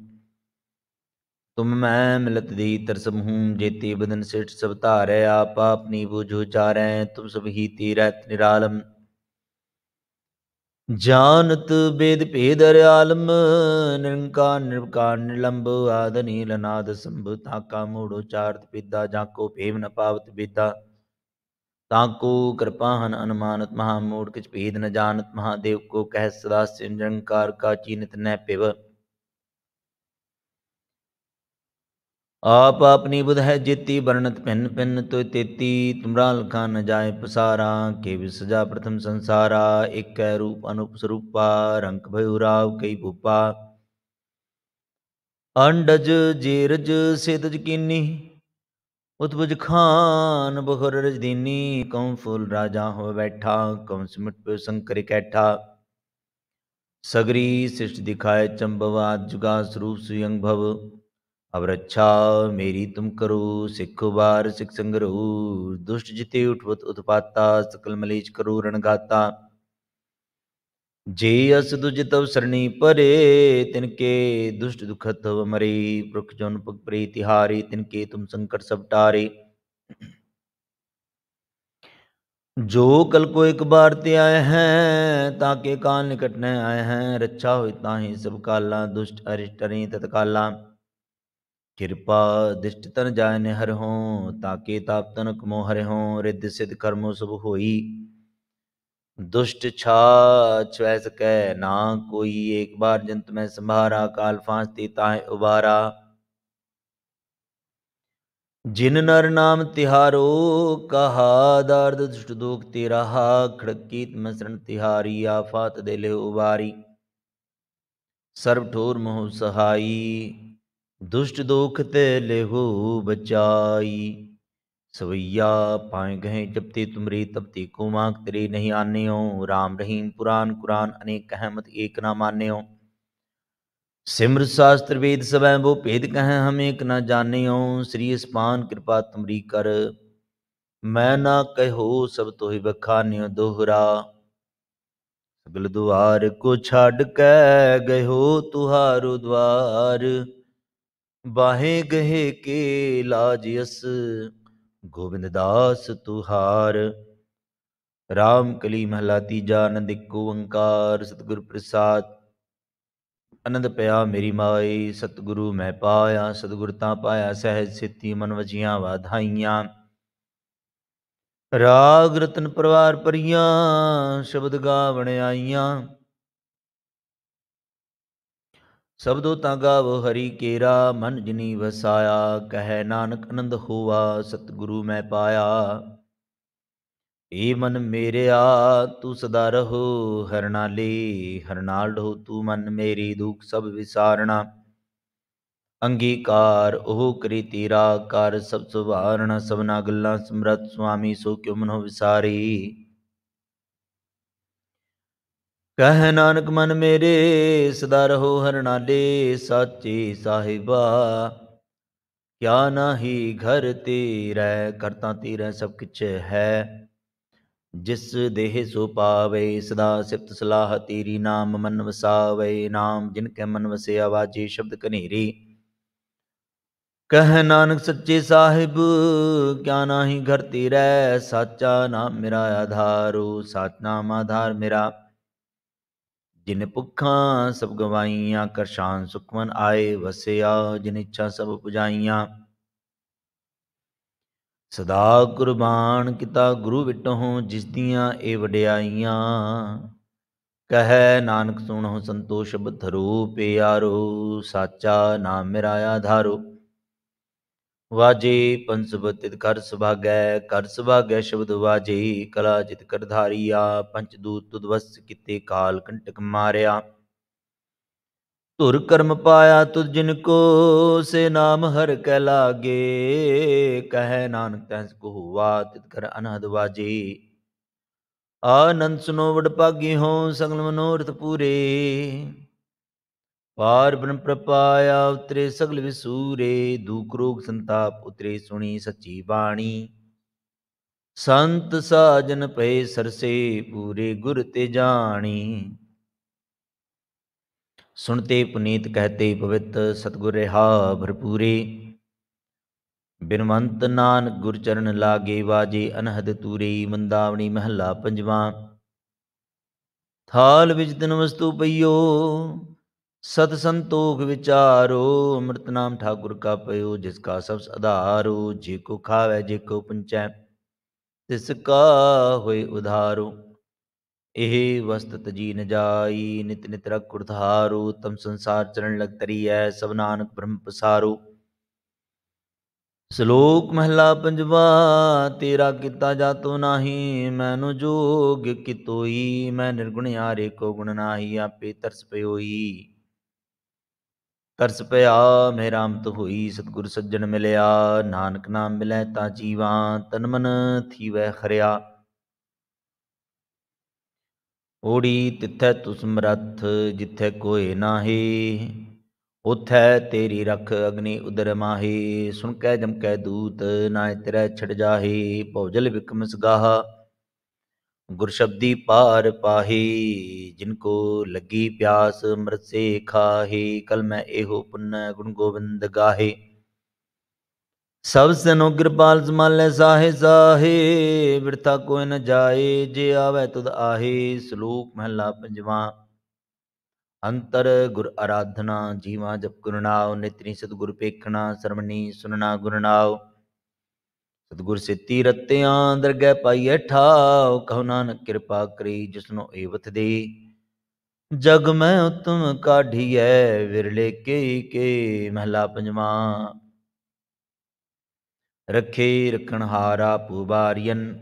ਤੁਮ ਮੈਂ ਮਿਲਤ ਦੀ ਤਰਸਮ ਹੂੰ ਜੇਤੀ ਬਦਨ ਸਿਟ ਸਭ ਧਾਰੈ ਆਪ ਆਪਨੀ ਬੂਝੋ ਚਾਰੈ ਤੁਮ ਸਭ ਹੀ ਤੀਰਤ ਨਿਰਾਲਮ ਜਾਨਤ ਬੇਦ ਭੇਦ ਰਿਆਲਮ ਨਿਰੰਕਾਰ ਨਿਰਵਕਾਰ ਨਿਲੰਬ ਆਦ ਨੀਲ ਨਾਦ ਸੰਭ, ਤਾਕਾ ਮੂੜੋ ਚਾਰਤ ਪਿਦਾ, ਜਾ ਕੋ ਭੇਵ ਨ ਪਾਵਤ ਬਿਦਾ ਤਾਕੋ ਕਿਰਪਾ ਹਨ ਅਨੁਮਾਨਤ, ਮਹਾ ਮੂੜ ਕਿਛ ਭੇਦ ਨ ਜਾਣਤ, ਮਹਾਦੇਵ ਕੋ ਕਹਿ ਸਦਾ ਨਿਰੰਕਾਰ ਕਾ ਚੀਨਤ ਨੈ ਪਿਵ ਆਪ ਆਪਣੀ ਬੁਧ ਹੈ ਜੀਤੀ ਵਰਣਤ ਭਿੰਨ ਭਿੰਨ ਤੋਇ ਤੇਤੀ ਤੁਮਰਾ ਲਖਾ ਨ ਜਾਏ ਪਸਾਰਾ ਕੇ ਵਿਸਜਾ ਪ੍ਰਥਮ ਸੰਸਾਰਾ ਇਕੈ ਰੂਪ ਅਨੂਪ ਸਰੂਪਾ ਰੰਗ ਭਇ ਰਾਵ ਕਈ ਭੂਪਾ ਅੰਡਜ ਜੀਰਜ ਸਿਦਜ ਕੀਨੀ ਉਤਬਜ ਖਾਨ ਬਖਰ ਰਜਦੀਨੀ ਕਉ ਫੁੱਲ ਰਾਜਾ ਹੋ ਬੈਠਾ ਕਉ ਸਿਮਟ ਪੇ ਸੰਕਰ ਇਕੈਠਾ ਸਗਰੀ ਸਿਸ਼ਟ ਦਿਖਾਏ ਚੰਬਵਾਦ ਜੁਗਾ ਸਰੂਪ ਸੁਯੰਗ ਭਵ ਅਬ ਰੱਛਾ ਮੇਰੀ ਤੁਮ ਕਰੋ ਸਿੱਖ ਬਾਰ ਸਿੱਖ ਸੰਗਰੂ ਦੁਸ਼ਟ ਜਿਤੇ ਉਠਵਤ ਉਤਪਾਤਾ ਸਕਲ ਮਲੀਚ ਕਰੋ ਰਣਗਾਤਾ ਜੇ ਅਸ ਦੁਜ ਤਵ ਸਰਣੀ ਪਰੇ ਤਿਨ ਕੇ ਦੁਸ਼ਟ ਦੁਖਤ ਮਰੇ ਪ੍ਰਖ ਜਨ ਪਗ ਪ੍ਰੀ ਤਿਹਾਰੀ ਤਿਨ ਕੇ ਤੁਮ ਸੰਕਟ ਸਭ ਟਾਰੇ ਜੋ ਕਲ ਕੋ ਇੱਕ ਬਾਰ ਤੇ ਆਏ ਹੈ ਤਾਕੇ ਕਾਲ ਨਿਕਟ ਨ ਆਏ ਹੈ ਰੱਛਾ ਹੋਇ ਤਾਹੀ ਸਭ ਕਾਲਾ ਦੁਸ਼ਟ ਅਰਿਸ਼ਟ ਰੇ ਤਤਕਾਲਾ ਕਿਰਪਾ ਦਿਸ਼ਟ ਤਨ ਜਾਇ ਹਰ ਹੋ ਤਾਕੇ ਤਾਪ ਤਨ ਕਮੋ ਹਰਿ ਹੋ ਰਿੱਧ ਸਿਧ ਕਰਮੋ ਸਭ ਹੋਈ। ਦੁਸ਼ਟ ਛਾ ਛੈ ਸਕੈ ਨਾ ਕੋਈ, ਏਕ ਬਾਰ ਜੰਤ ਮੈਂ ਸੰਭਾਰਾ, ਕਾਲ ਫਾਂਸ ਤੇ ਤਾਹੇ ਉਬਾਰਾ। ਜਿਨ ਨਰ ਨਾਮ ਤਿਹਾਰੋ, ਕਹਾ ਦਰਦ ਦੁਸ਼ਟ ਦੋਖ ਤੇ ਰਹਾ ਖੜਕੀਤ ਮਸਰਨ ਤਿਹਾਰੀ, ਆਫਾਤ ਦੇ ਲਿ ਉਬਾਰੀ। ਸਰਬ ਠੋਰ ਮੋਹ ਸਹਾਈ। ਦੁਸ਼ਟ ਦੋਖ ਤੇ ਲਿਹੂ ਬਚਾਈ। ਸਵਈਆ ਪਾਏ ਗਏ ਜਪਤੇ ਤੁਮਰੇ ਤਪਤੇ ਕੋ ਮਾਗ ਤੇਰੇ ਨਹੀਂ ਆਨਿਓ। RAM ਰਹੀਮ ਪੁਰਾਨ ਕੁਰਾਨ ਅਨੇਕ ਅਹਿਮਤ ਏਕ ਨਾ ਮਾਨਿਓ। ਸਿਮਰ ਸਾਸਤਰ ਵੇਦ ਸਭੈ ਬੋ ਭੇਦ ਕਹੈ, ਹਮ ਏਕ ਨਾ ਜਾਣਿਓ। ਸ੍ਰੀ ਅਸਮਾਨ ਕਿਰਪਾ ਤੁਮਰੀ ਕਰ। ਮੈਂ ਨਾ ਕਹਿਓ, ਸਭ ਤੋਹਿ ਬਖਾਨਿਓ ਦੋਹਰਾ। ਸਗਲ ਦੁਆਰ ਕੋ ਛੱਡ ਕੇ ਗਇਓ, ਤੁਹਾਰੋ ਦਵਾਰ ਬਾਹੇ ਗਏ ਕੇ ਲਾਜ ਗੋਬਿੰਦ ਦਾਸ ਤੁਹਾਰ। ਰਾਮ ਕਲੀ ਮਹਲਾ ਤੀਜਾ, ਆਨੰਦ ਇੱਕ ਓੰਕਾਰ, ਸਤਿਗੁਰ ਪ੍ਰਸਾਦ। ਆਨੰਦ ਪਿਆ ਮੇਰੀ ਮਾਈ ਸਤਿਗੁਰੂ ਮੈਂ ਪਾਇਆ, ਸਤਿਗੁਰ ਤਾਂ ਪਾਇਆ, ਸਹਿਜ ਸਿੱਤੀ ਮਨ ਵਜੀਆਂ ਵਾਧਾਈਆਂ। ਰਾਗ ਰਤਨ ਪਰਵਾਰ ਪਰੀਆਂ ਸ਼ਬਦ ਗਾਵਣ ਆਈਆਂ। ਸਬਦੋ ਤਾਂ ਗਾਵ ਹਰੀ ਕੇਰਾ, ਮਨ ਜਿਨੀ ਵਸਾਇਆ, ਕਹੈ ਨਾਨਕ ਅਨੰਦ ਹੋਵਾ ਸਤਿਗੁਰੂ ਮੈਂ ਪਾਇਆ। ਏ ਮਨ ਮੇਰਿਆ, ਤੂੰ ਸਦਾ ਰਹੋ ਹਰਨਾਲੀ ਹਰਨਾਲ ਰਹੋ ਤੂੰ ਮਨ ਮੇਰੀ ਦੁਖ ਸਭ ਵਿਸਾਰਣਾ। ਅੰਗੀਕਾਰ ਉਹ ਕਰੀ ਤੀਰਾ, ਕਰ ਸਭ ਸੁਭਾਰਣਾ, ਸਭਨਾ ਗੱਲਾਂ ਸਮਰਤ ਸੁਆਮੀ ਸੋ ਕਿਉ ਮਨੋ ਵਿਸਾਰੀ। ਕਹਿ ਨਾਨਕ ਮਨ ਮੇਰੇ, ਸਦਾ ਰਹੋ ਹਰ ਨਾਲੇ ਸਾਚੇ ਸਾਹਿਬਾ। ਕਿਆ ਨਾਹੀ ਘਰ ਤੇਰੇ ਕਰਤਾ ਤੇਰੇ ਸਭ ਕਿਛ ਹੈ। ਜਿਸ ਦੇਹ ਸੋ ਪਾਵੇ, ਸਦਾ ਸਿਫਤ ਸਲਾਹ ਤੇਰੀ ਨਾਮ ਮਨ ਵਸਾਵੇ। ਨਾਮ ਜਿਨ ਕੈ ਮਨ ਵਸੇ ਆਵਾਜੇ ਸ਼ਬਦ ਕਨੇਰੀ ਕਹਿ ਨਾਨਕ ਸੱਚੇ ਸਾਹਿਬ, ਕਿਆ ਨਾਹੀ ਘਰ ਤੇਰੇ, ਸਾਚਾ ਨਾਮ ਮੇਰਾ ਆਧਾਰੋ। ਸਾਚ ਨਾਮ ਆਧਾਰ ਮੇਰਾ। ਜਿਨ ਭੁੱਖਾਂ ਸਭ ਗਵਾਈਆਂ ਕਰਸ਼ਾਨ ਸੁਖਮਨ ਆਏ ਵਸਿਆ, ਜਿਨ ਇੱਛਾ ਸਭ ਪੁਜਾਈਆਂ। ਸਦਾ ਕੁਰਬਾਨ ਕੀਤਾ ਗੁਰੂ ਵਿਟਹੁ ਜਿਸ ਦੀਆਂ ਇਹ ਵਡਿਆਈਆਂ। ਕਹੈ ਨਾਨਕ ਸੁਣੋ ਸੰਤੋਸ਼ ਬਧਰੂ ਪਿਆਰੋ, ਸਾਚਾ ਨਾਮ ਮੇਰਾ ਆਧਾਰੋ ਵਾਜੇ ਪੰਸਬਤਿਤ ਕਰ ਸੁਭਾਗੈ ਕਰ ਸੁਭਾਗੈ ਸ਼ਬਦ ਵਾਜੇ, ਕਲਾ ਜਿਤ ਕਰ ਧਾਰੀਆ, ਪੰਚ ਦੂਤ ਤੁਧ ਵਸ ਕਿਤੇ ਕਾਲ ਕੰਟਕ ਮਾਰਿਆ। ਧੁਰ ਕਰਮ ਪਾਇਆ ਤੁਧ ਜਿਨ ਕੋ, ਸੇ ਨਾਮ ਹਰ ਕੈ ਲਾਗੇ, ਕਹੈ ਨਾਨਕ ਤੈਸ ਕੋ ਹੁਆ ਤਿਤ ਕਰ ਅਨਹਦ ਵਾਜੇ। ਆਨੰਦ ਸੁਨੋ ਵਡ ਪਾਗੀ ਹੋ, ਸਗਲ ਮਨੋਰਥ ਪੂਰੇ। ਪਾਰ ਬ੍ਰਹਮ ਪ੍ਰਪਾਇਆ ਉਤਰੇ ਸਗਲ ਵਿਸੂਰੇ, ਦੁਖ ਰੋਗ ਸੰਤਾਪ ਉਤਰੇ ਸੁਣੀ ਸੱਚੀ ਬਾਣੀ। ਸੰਤ ਸਾਜਨ ਪਏ ਸਰਸੇ, ਪੂਰੇ ਗੁਰ ਤੇ ਜਾਣੀ। ਸੁਣਤੇ ਪੁਨੀਤ ਕਹਤੇ ਪਵਿੱਤ ਸਤਗੁਰ ਰਹਾ ਭਰਪੂਰੇ। ਬਿਨਵੰਤ ਨਾਨਕ ਗੁਰ ਚਰਨ ਲਾਗੇ ਵਾਜੇ, ਅਨਹਦ ਤੂਰੇ ਮੰਦਾਵਣੀ ਮਹੱਲਾ ਪੰਜਵਾਂ। ਥਾਲ ਵਿੱਚ ਤਨ ਵਸਤੂ ਪਈਓ। ਸਤ ਸੰਤੋਖ ਵਿਚਾਰੋ, ਅੰਮ੍ਰਿਤ ਨਾਮ ਠਾਕੁਰ ਕਾ ਪਇਓ, ਜਿਸ ਕਾ ਸਭ ਆਧਾਰੋ ਜੇ ਕੋ ਖਾਵੇ, ਜੇ ਕੋ ਪੰਚੈ, ਤਿਸ ਕਾ ਹੋਏ ਉਧਾਰੋ। ਇਹ ਵਸਤ ਤਜੀ ਨ ਜਾਈ, ਨਿਤ ਨਿਤ ਰਖ ਉਧਾਰੋ ਤਮ ਸੰਸਾਰ ਚਰਨ ਲਗ ਤਰੀਐ, ਸਭ ਨਾਨਕ ਬ੍ਰਹਮ ਪਸਾਰੋ। ਸ਼ਲੋਕ ਮਹਲਾ ਪੰਜਵਾ, ਤੇਰਾ ਕੀਤਾ ਜਾਤੋ ਨਾਹੀ, ਮੈਨੂੰ ਜੋਗ ਕਿਤੋਈ, ਮੈਂ ਨਿਰਗੁਣ ਆਰੇ ਕੋ ਗੁਣ ਨਾਹੀ, ਆਪੇ ਤਰਸ ਪਇਓਈ ਤਰਸ ਪਿਆ ਮਹਿਰਾਮਤ ਹੋਈ, ਸਤਗੁਰ ਸੱਜਣ ਮਿਲਿਆ, ਨਾਨਕ ਨਾਮ ਮਿਲੈ ਤਾਂ ਜੀਵਾ, ਤਨ ਮਨ ਥੀਵੈ ਖਰਿਆ। ਓੜੀ ਤਿੱਥੈ ਤੁਸਮਰਥ ਜਿੱਥੇ ਕੋਏ ਨਾਹੀ ਉਥੈ ਤੇਰੀ ਰਖ ਅਗਨੀ ਉਦਰ ਮਾਹੀ ਸੁਣ ਕੈ ਜਮ ਕੈ ਦੂਤ ਨਾਇ ਤੇਰੇ ਛੜ ਜਾਹੀ ਭੌਜਲ ਵਿਕਮ ਸਗਾਹ ਗੁਰ ਸ਼ਬਦੀ ਪਾਰ ਪਾਹੀ, ਜਿਨ ਕੋ ਲੱਗੀ ਪਿਆਸ ਮਰਸੇ ਖਾਹੀ, ਕਲ ਮੈਂ ਇਹੋ ਪੁੰਨ ਗੁਣ ਗੋਬਿੰਦ ਗਾਹੇ। ਸਭ ਸਨੋ ਕਿਰਪਾਲ ਸਮਾਲੇ ਸਾਹੇ ਸਾਹੇ ਵਿਰਥਾ ਕੋਈ ਨ ਜਾਏ, ਜੇ ਆਵੇ ਤੁਧ ਆਹੇ, ਸ਼ਲੋਕ ਮਹਲਾ ਪੰਜਵਾਂ। ਅੰਤਰ ਗੁਰ ਆਰਾਧਨਾ, ਜੀਵਾ ਜਪ ਗੁਰ ਨਾਮ ਨਿਤਰੀ ਸਤਗੁਰ ਪੇਖਣਾ ਸਰਮਣੀ ਸੁਨਣਾ ਗੁਰਨਾਉ ਸਤਗੁਰ ਸਿੱਤੀ ਰਤਿਆਂ ਦਰਗਹਿ ਪਾਈਐ ਠਾਉ, ਕਹੋ ਨਾਨਕ ਕਿਰਪਾ ਕਰੀ ਜਿਸਨੋ ਏਵਤ ਦੇ। ਜਗ ਮੈਂ ਉਤਮ ਕਾਢੀਐ, ਵਿਰਲੇ ਕੇ ਕੇ ਮਹਲਾ ਪੰਜਵਾ। ਰਖੇ ਰਖਣ ਹਾਰਾ ਪੂਬਾਰੀਅਨ,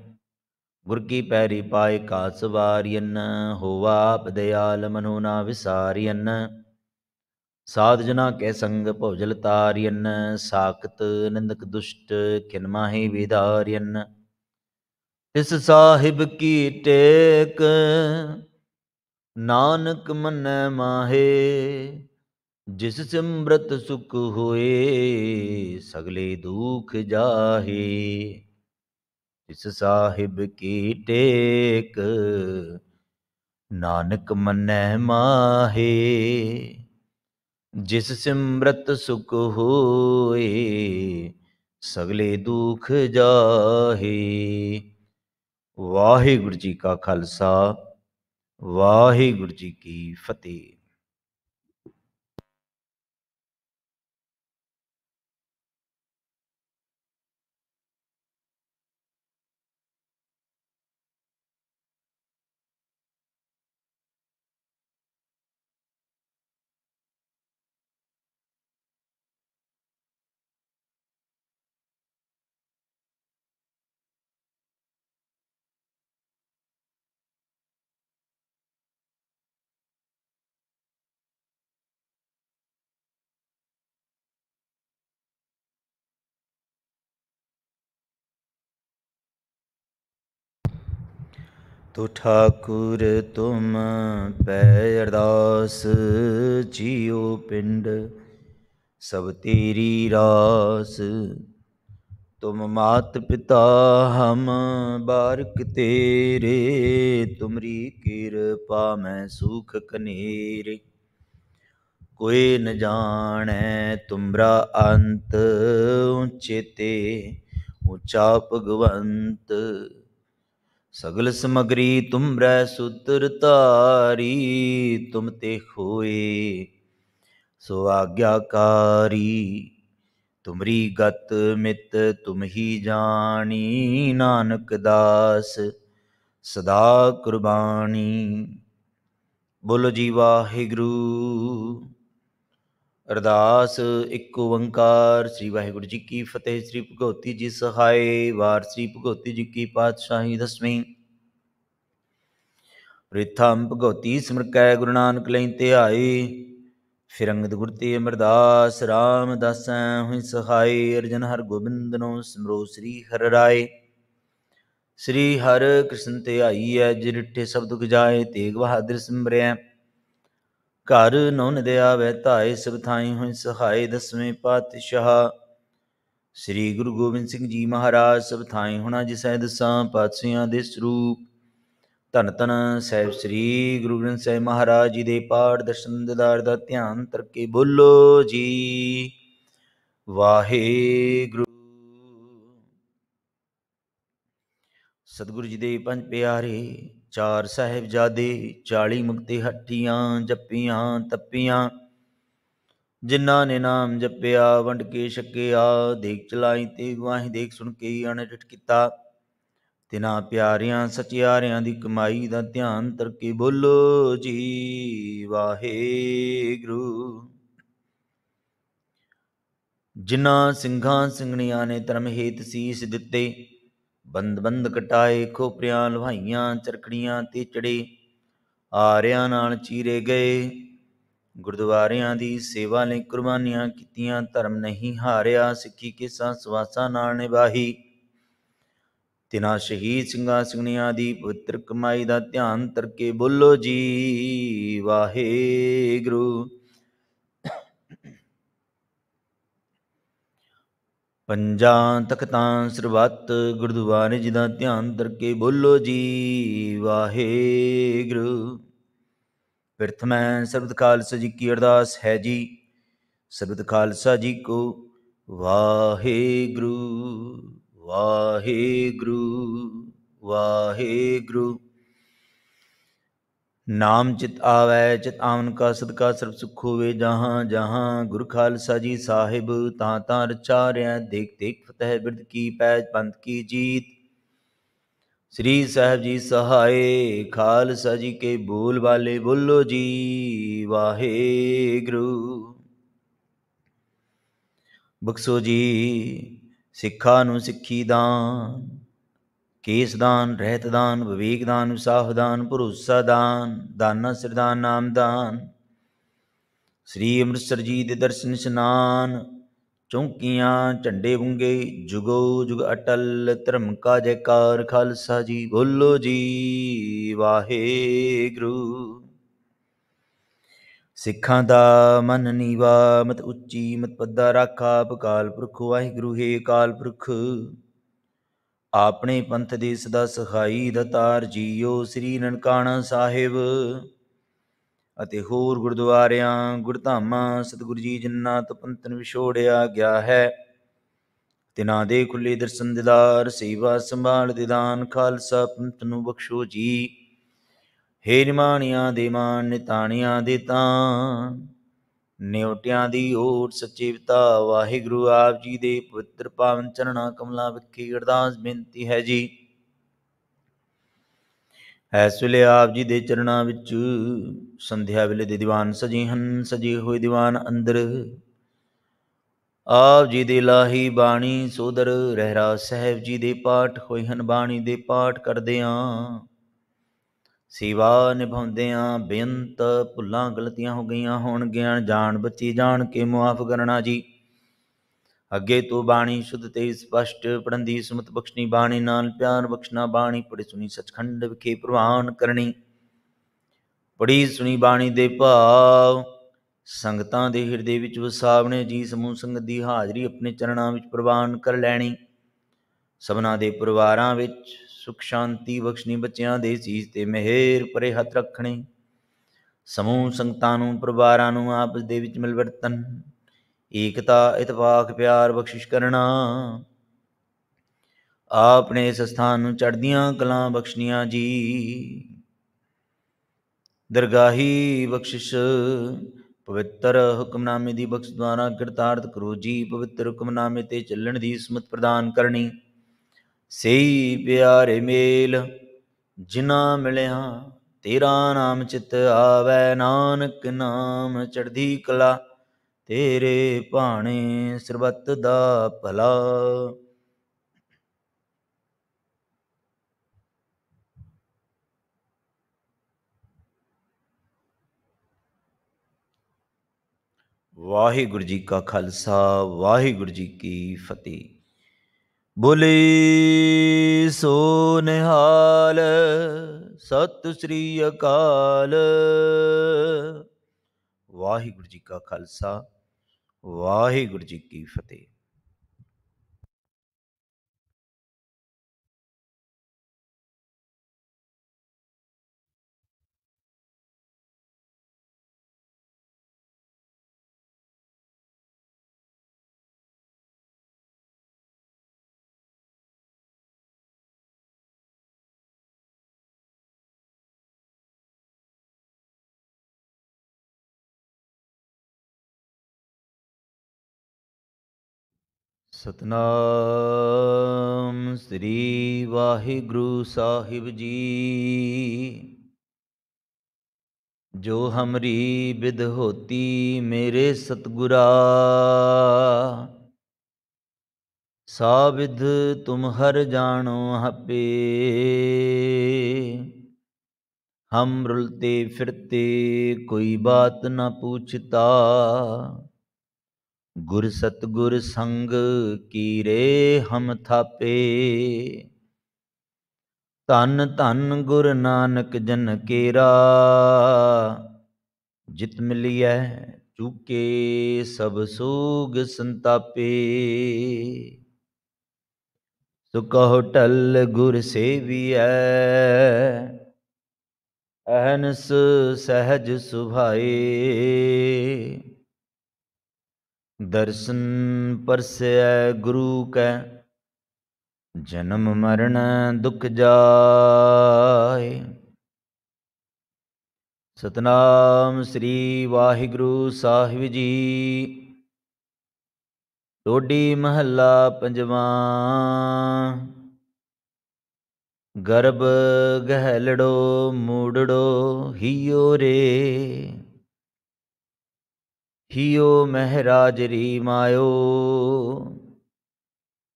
ਗੁਰ ਕੀ ਪੈਰੀ ਪਾਏ ਕਾਸ ਵਾਰੀਨ ਹੋਵਾ ਆਪ ਦਿਆਲ ਮਨੋ ਨਾ ਵਿਸਾਰੀਨ ਸਾਧ ਜਨਾ ਕੇ ਸੰਗ ਭੋਜਲ ਤਾਰੀਨ ਸਾਖਤ ਨਿੰਦਕ ਦੁਸ਼ਟ ਕਿਨ ਮਾਹੀ ਵਿਦਾਰੀਨ ਇਸ ਸਾਹਿਬ ਕੀ ਟੇਕ, ਨਾਨਕ ਮਨੈ ਮਾਹੇ, ਜਿਸ ਸਿਮਰਤ ਸੁਖ ਹੋਏ, ਸਗਲੇ ਦੁਖ ਜਾਹੇ। ਇਸ ਸਾਹਿਬ ਕੀ ਟੇਕ, ਨਾਨਕ ਮੰਨੈ ਮਾਹੇ ਜਿਸ ਸਿਮਰਤ ਸੁਖ ਹੋਏ, ਸਗਲੇ ਦੁਖ ਜਾਹੇ। ਵਾਹਿਗੁਰੂ ਜੀ ਕਾ ਖਾਲਸਾ, ਵਾਹਿਗੁਰੂ ਜੀ ਕੀ ਫਤਿਹ। ਤੋ ਠਾਕੁਰ ਤੁਮ ਪੈ ਅਰਦਾਸ ਜੀਉ ਪਿੰਡ, ਸਭ ਤੇਰੀ ਰਾਸ। ਤੁਮ ਮਾਤ ਪਿਤਾ ਹਮ ਬਾਰਕ ਤੇਰੇ, ਤੁਮਰੀ ਕਿਰਪਾ ਮੈਂ ਸੁਖ ਕਨੇਰੇ। ਕੋਈ ਨ ਜਾਣੈ ਤੁਮਰਾ ਅੰਤ ਉਚੇਤੇ ਉਚਾ ਭਗਵੰਤ। ਸਗਲ ਸਮਗਰੀ ਤੁਮਰੈ ਸੁਤਰ ਤਾਰੀ ਤੁਮ ਤੇ ਹੋਏ ਸੋ ਆਗਿਆਕਾਰੀ। ਤੁਮਰੀ ਗਤ ਮਿਤ ਤੁਮ ਹੀ ਜਾਣੀ, ਨਾਨਕ ਦਾਸ ਸਦਾ ਕੁਰਬਾਨੀ। ਬੋਲੋ ਜੀ ਵਾਹਿਗੁਰੂ। ਅਰਦਾਸ ਇੱਕ ਓੰਕਾਰ। ਸ੍ਰੀ ਵਾਹਿਗੁਰੂ ਜੀ ਕੀ ਫਤਿਹ, ਸ੍ਰੀ ਭਗਵਤੀ ਜੀ ਸਹਾਈ ਵਾਰ, ਸ੍ਰੀ ਭਗਵਤੀ ਜੀ ਕੀ ਪਾਤਸ਼ਾਹੀ ਦਸਵੀਂ। ਪ੍ਰਿਥਮ ਭਗਵਤੀ ਸਿਮਰਕੈ, ਗੁਰੂ ਨਾਨਕ ਲਈ ਧਿਆਈ। ਫਿਰ ਅੰਗਦ ਗੁਰ ਤੇ ਅਮਰਦਾਸ RAM ਦਾਸੈ ਹੋਈ ਸਹਾਈ। ਅਰਜਨ ਹਰ ਗੋਬਿੰਦ ਨੂੰ ਸਿਮਰੋ ਸ੍ਰੀ ਹਰਿ ਰਾਏ। ਸ੍ਰੀ ਹਰਿ ਕ੍ਰਿਸ਼ਨ ਧਿਆਈ ਐ ਜਿਰਠੇ ਸਬਦ ਗਜਾਏ ਤੇਗ ਬਹਾਦਰ ਸਿਮਰਿਆ ਘਰ ਨਉਨ ਦੇ ਧਾਏ ਸਭ ਥਾਈ ਹੋਇ ਸਹਾਈ ਦਸਵੇਂ ਪਾਤਸ਼ਾਹ। ਸ੍ਰੀ ਗੁਰੂ ਗੋਬਿੰਦ ਸਿੰਘ ਜੀ ਮਹਾਰਾਜ ਸਭ ਥਾਈ ਹੋਣਾ ਜਿਸੈ ਦਸਾਂ ਪਾਤਸ਼ਾਹਾਂ ਦੇ ਸਰੂਪ। ਧੰਨ ਧੰਨ ਸਹਿਬ ਸ੍ਰੀ ਗੁਰੂ ਗ੍ਰੰਥ ਸਾਹਿਬ ਮਹਾਰਾਜ ਜੀ ਦੇ ਪਾਠ ਦਰਸ਼ਨ ਦਿਦਾਰ ਦਾ ਧਿਆਨ ਤਰਕੇ ਬੋਲੋ ਜੀ। ਵਾਹਿਗੁਰੂ। ਸਤਿਗੁਰੂ ਜੀ ਦੇ ਪੰਜ ਪਿਆਰੇ ਚਾਰ ਸਾਹਿਬਜ਼ਾਦੇ 40 ਮੁਕਤੀ ਹੱਟੀਆਂ ਜੱਪੀਆਂ ਤੱਪੀਆਂ, ਜਿਨ੍ਹਾਂ ਨੇ ਨਾਮ ਜਪਿਆ, ਵੰਡ ਕੇ ਛਕਿਆ, ਦੇਖ ਚਲਾਈ ਤੇ ਗਵਾਹੀ ਦੇਖ ਸੁਣ ਕੇ ਅਣਡਟ ਕੀਤਾ। ਤਿਨਾ ਪਿਆਰਿਆਂ ਸਚਿਆਰਿਆਂ ਦੀ ਕਮਾਈ ਦਾ ਧਿਆਨ ਤਰਕੇ ਬੋਲੋ, ਜੀ ਵਾਹਿਗੁਰੂ। ਜਿਨ੍ਹਾਂ ਸਿੰਘਾਂ, ਸਿੰਘਣੀਆਂ ਨੇ ਧਰਮ ਹੇਤ ਸੀਸ ਦਿੱਤੇ ਬੰਦ ਬੰਦ ਕਟਾਏ, ਖੋਪਰਿਆਂ ਲਵਾਈਆਂ, ਚਰਖੜੀਆਂ ਤੇ ਚੜੇ। ਆਰਿਆਂ ਨਾਲ ਚੀਰੇ ਗਏ। ਗੁਰਦੁਆਰਿਆਂ ਦੀ ਸੇਵਾ ਲਈ ਕੁਰਬਾਨੀਆਂ ਕੀਤੀਆਂ, ਧਰਮ ਨਹੀਂ ਹਾਰਿਆ, ਸਿੱਖੀ ਕਿਸਾ ਸਵਾਸਾਂ ਨਾਲ ਨਿਭਾਈ ਤਿਨਾ ਸ਼ਹੀਦ ਸਿੰਘਾਂ ਸਿੰਘਣੀਆਂ ਦੀ ਪਵਿੱਤਰ ਕਮਾਈ ਦਾ ਧਿਆਨ ਤਰਕੇ, ਬੋਲੋ ਜੀ, ਵਾਹਿਗੁਰੂ। ਪੰਜਾਂ ਤਖਤਾਂ ਸਰਬੱਤ ਗੁਰਦੁਆਰੇ ਜੀ ਦਾ ਧਿਆਨ ਕਰਕੇ ਬੋਲੋ ਜੀ, ਵਾਹਿਗੁਰੂ। ਪ੍ਰਥਮੈ ਸਰਬਤ ਖਾਲਸਾ ਜੀ ਕੀ ਅਰਦਾਸ ਹੈ ਜੀ। ਸਰਬਤ ਖਾਲਸਾ ਜੀ ਕੋ ਵਾਹਿਗੁਰੂ ਵਾਹਿਗੁਰੂ ਵਾਹਿਗੁਰੂ। ਨਾਮ ਚਿਤ ਆਵੈ ਚਿਤ ਆਵਨ ਕਾ ਸਦਕਾ ਸਰਬ ਸੁਖ ਹੋਵੇ, ਜਹਾਂ ਜਹਾਂ ਗੁਰ ਖਾਲਸਾ ਜੀ ਸਾਹਿਬ, ਤਾਂ ਤਾਂ ਰਚਾਰਿਆ, ਦੇਖ ਦੇਖ ਫਤਿਹ ਬਿਰਦ ਕੀ ਪੈਜ ਪੰਥ ਕੀ ਜੀਤ। ਸ੍ਰੀ ਸਾਹਿਬ ਜੀ ਸਹਾਏ, ਖਾਲਸਾ ਜੀ ਕੇ ਬੋਲ ਵਾਲੇ ਬੋਲੋ ਜੀ, ਵਾਹਿਗੁਰੂ। ਬਖਸ਼ੋ ਜੀ, ਸਿੱਖਾਂ ਨੂੰ ਸਿੱਖੀ ਦਾਨ। ਕੇਸਦਾਨ, ਰਹਿਤਦਾਨ, ਵਿਵੇਕਦਾਨ ਦਾਨ ਵਿਵੇਕ ਭਰੋਸਾ ਦਾਨ ਦਾਨਾ ਸਿਰਦਾਨ, ਨਾਮਦਾਨ। ਸ੍ਰੀ ਅੰਮ੍ਰਿਤਸਰ ਜੀ ਦੇ ਦਰਸ਼ਨ ਇਸ਼ਨਾਨ, ਚੌਂਕੀਆਂ, ਝੰਡੇ ਬੁੰਗੇ ਜੁਗੋ ਜੁਗ ਅਟਲ, ਧਰਮ ਕਾ ਜੈਕਾਰ ਖਾਲਸਾ ਜੀ, ਬੋਲੋ ਜੀ ਵਾਹਿਗੁਰੂ। ਸਿੱਖਾਂ ਦਾ ਮਨ ਨੀਵਾ, ਮਤ ਉੱਚੀ, ਮਤ ਪੱਦਾ ਰਾਖਾ ਪਕਾਲ ਪੁਰਖ, ਵਾਹਿਗੁਰੂ ਹੈ ਕਾਲ ਪੁਰਖ। ਆਪਣੇ ਪੰਥ ਦੇ ਸਦਾ ਸਖਾਈ ਦਤਾਰ ਜੀਓ ਸ੍ਰੀ ਨਨਕਾਣਾ ਸਾਹਿਬ। ਅਤੇ ਹੋਰ ਗੁਰਦੁਆਰਿਆਂ, ਗੁਰਧਾਮਾਂ ਸਤਿਗੁਰੂ ਜੀ ਜਿਨ੍ਹਾਂ ਤੋਂ ਪੰਥਨ ਵਿਛੋੜਿਆ ਗਿਆ ਹੈ ਤਿਨਾਂ ਦੇ ਖੁੱਲੇ ਦਰਸ਼ਨ ਦਿਦਾਰ ਸੇਵਾ ਸੰਭਾਲ ਦੇਦਾਨ ਖਾਲਸਾ ਪੰਥ ਨੂੰ ਬਖਸ਼ੋ ਜੀ। ਹੇ ਨਿਮਾਣੀਆਂ ਦੇ ਮਾਨ, ਨਿਤਾਣੀਆਂ ਦੇ ਤਾਂ ਨਿਉਟਿਆਂ ਦੀ ਓਟ ਸੱਚੇ ਪਿਤਾ, ਵਾਹਿਗੁਰੂ ਆਪ ਜੀ ਦੇ ਪਵਿੱਤਰ ਪਾਵਨ ਚਰਣਾ ਕਮਲਾਂ ਵਿਖੇ ਅਰਦਾਸ ਬੇਨਤੀ ਹੈ ਜੀ। ਇਸ ਵੇਲੇ ਆਪ ਜੀ ਦੇ ਚਰਣਾ ਵਿੱਚ ਸੰਧਿਆ ਵੇਲੇ ਦੇ ਦੀਵਾਨ ਸਜੇ ਹਨ, ਸਜੇ ਹੋਏ ਦੀਵਾਨ ਅੰਦਰ। ਆਪ ਜੀ ਦੇ ਲਾਹੀ ਬਾਣੀ ਸੋਦਰ, ਰਹਿਰਾ ਸਾਹਿਬ ਜੀ ਦੇ ਪਾਠ ਹੋਏ ਹਨ, ਬਾਣੀ ਦੇ ਪਾਠ ਕਰਦੇ ਆਂ। ਸੇਵਾ ਨਿਭਾਉਂਦਿਆਂ ਬੇਅੰਤ ਭੁੱਲਾਂ ਗਲਤੀਆਂ ਹੋ ਗਈਆਂ ਹੋਣਗੀਆਂ ਜਾਣ ਬੱਚੀ ਜਾਣ ਕੇ ਮੁਆਫ ਕਰਨਾ ਜੀ। ਅੱਗੇ ਤੋਂ ਬਾਣੀ ਸ਼ੁੱਧ ਤੇ ਸਪਸ਼ਟ ਪੜਨ ਸੁਮਤ ਬਖਸ਼ਣੀ ਬਾਣੀ ਨਾਲ ਪਿਆਰ ਬਖਸ਼ਣਾ ਬਾਣੀ ਪੜੀ ਸੁਣੀ ਸਚਖੰਡ ਵਿਖੇ ਪ੍ਰਵਾਨ ਕਰਨੀ। ਪੜੀ ਸੁਣੀ ਬਾਣੀ ਦੇ ਭਾਵ, ਸੰਗਤਾਂ ਦੇ ਹਿਰਦੇ ਵਿੱਚ ਵਸਾਵਣੇ, ਜੀ ਸਮੂਹ ਸੰਗਤ ਦੀ ਹਾਜ਼ਰੀ ਆਪਣੇ ਚਰਨਾਂ ਵਿੱਚ ਪ੍ਰਵਾਨ ਕਰ ਲੈਣੀ। ਸਭਨਾ ਦੇ ਪਰਿਵਾਰਾਂ ਵਿੱਚ ਸੁਖ ਸ਼ਾਂਤੀ ਬਖਸ਼ਣੀ ਬੱਚਿਆਂ ਦੇ ਸੀਸ ਤੇ ਮਿਹਰ ਪਰੇ ਹੱਥ ਰੱਖਣੇ। ਸਮੂਹ ਸੰਗਤਾਂ ਨੂੰ, ਪਰਿਵਾਰਾਂ ਨੂੰ ਆਪਸ ਦੇ ਵਿੱਚ ਮਿਲਵਰਤਨ ਏਕਤਾ, ਇਤਫਾਕ, ਪਿਆਰ ਬਖਸ਼ਿਸ਼ ਕਰਨਾ। ਆਪਨੇ ਇਸ ਸਥਾਨ ਨੂੰ ਚੜਦੀਆਂ ਕਲਾਂ ਬਖਸ਼ਨੀਆਂ ਜੀ। ਦਰਗਾਹੀ ਬਖਸ਼ਿਸ਼, ਪਵਿੱਤਰ ਹੁਕਮਨਾਮੇ ਦੀ ਬਖਸ਼ ਦੁਆਰਾ ਕਿਰਤਾਰਥ ਕਰੋ ਜੀ। ਪਵਿੱਤਰ ਹੁਕਮਨਾਮੇ ਤੇ ਚੱਲਣ ਦੀ ਸਮਤ ਪ੍ਰਦਾਨ ਕਰਨੀ। ਸਈ ਪਿਆਰੇ ਮੇਲ ਜਿਨਾ ਮਿਲਿਆ ਤੇਰਾ ਨਾਮ ਚਿਤ ਆਵੈ। ਨਾਨਕ ਨਾਮ ਚੜਦੀ ਕਲਾ, ਤੇਰੇ ਭਾਣੇ ਸਰਬੱਤ ਦਾ ਭਲਾ। ਵਾਹਿਗੁਰੂ ਜੀ ਕਾ ਖਾਲਸਾ, ਵਾਹਿਗੁਰੂ ਜੀ ਕੀ ਫਤਿਹ। ਬੋਲੇ ਸੋ ਨਿਹਾਲ ਸਤਿ ਸ੍ਰੀ ਅਕਾਲ। ਵਾਹਿਗੁਰੂ ਜੀ ਕਾ ਖਾਲਸਾ ਵਾਹਿਗੁਰੂ ਜੀ ਕੀ ਫਤਿਹ। ਸਤਨਾਮ ਸ੍ਰੀ ਵਾਹਿਗੁਰੂ ਸਾਹਿਬ ਜੀ। ਜੋ ਹਮਰੀ ਬਿਦ ਹੋਤੀ ਮੇਰੇ ਸਤਗੁਰਾ ਸਾਬਿਧ ਤੁਮ ਹਰ ਜਾਣੋ ਹਪੇ ਹਮ ਰੁਲਤੇ ਫਿਰਤੇ ਕੋਈ ਬਾਤ ਨਾ ਪੁੱਛਤਾ ਗੁਰ ਸਤਗੁਰ ਸੰਗ ਕੀਰੇ ਹਮ ਥਾਪੇ। ਧੰਨ ਧੰਨ ਗੁਰ ਨਾਨਕ ਜਨ ਕੇਰਾ। ਜਿਤ ਮਿਲਿਐ ਚੁਕੇ ਸਭ ਸੋਗ ਸੰਤਾਪੇ। ਸੁ ਕਹੋ ਟਲ ਗੁਰ ਸੇਵੀਐ। ਅਹਨਸ ਸਹਜ ਸੁਭਾਏ। ਦਰਸ਼ਨ ਪਰਸੈ ਗੁਰੂ ਕੈ, ਜਨਮ ਮਰਨ ਦੁਖ ਜਾਏ। ਸਤਨਾਮ ਸ੍ਰੀ ਵਾਹਿਗੁਰੂ ਸਾਹਿਬ ਜੀ। ਟੋਡੀ ਮਹੱਲਾ ਪੰਜਵਾਂ। ਗਰਬ ਗਹਿਲੜੋ ਮੂੜੜੋ ਹੀਓ ਰੇ। ਹਿਓ ਮਹਾਰਾਜ ਰੀ ਮਾਇਓ।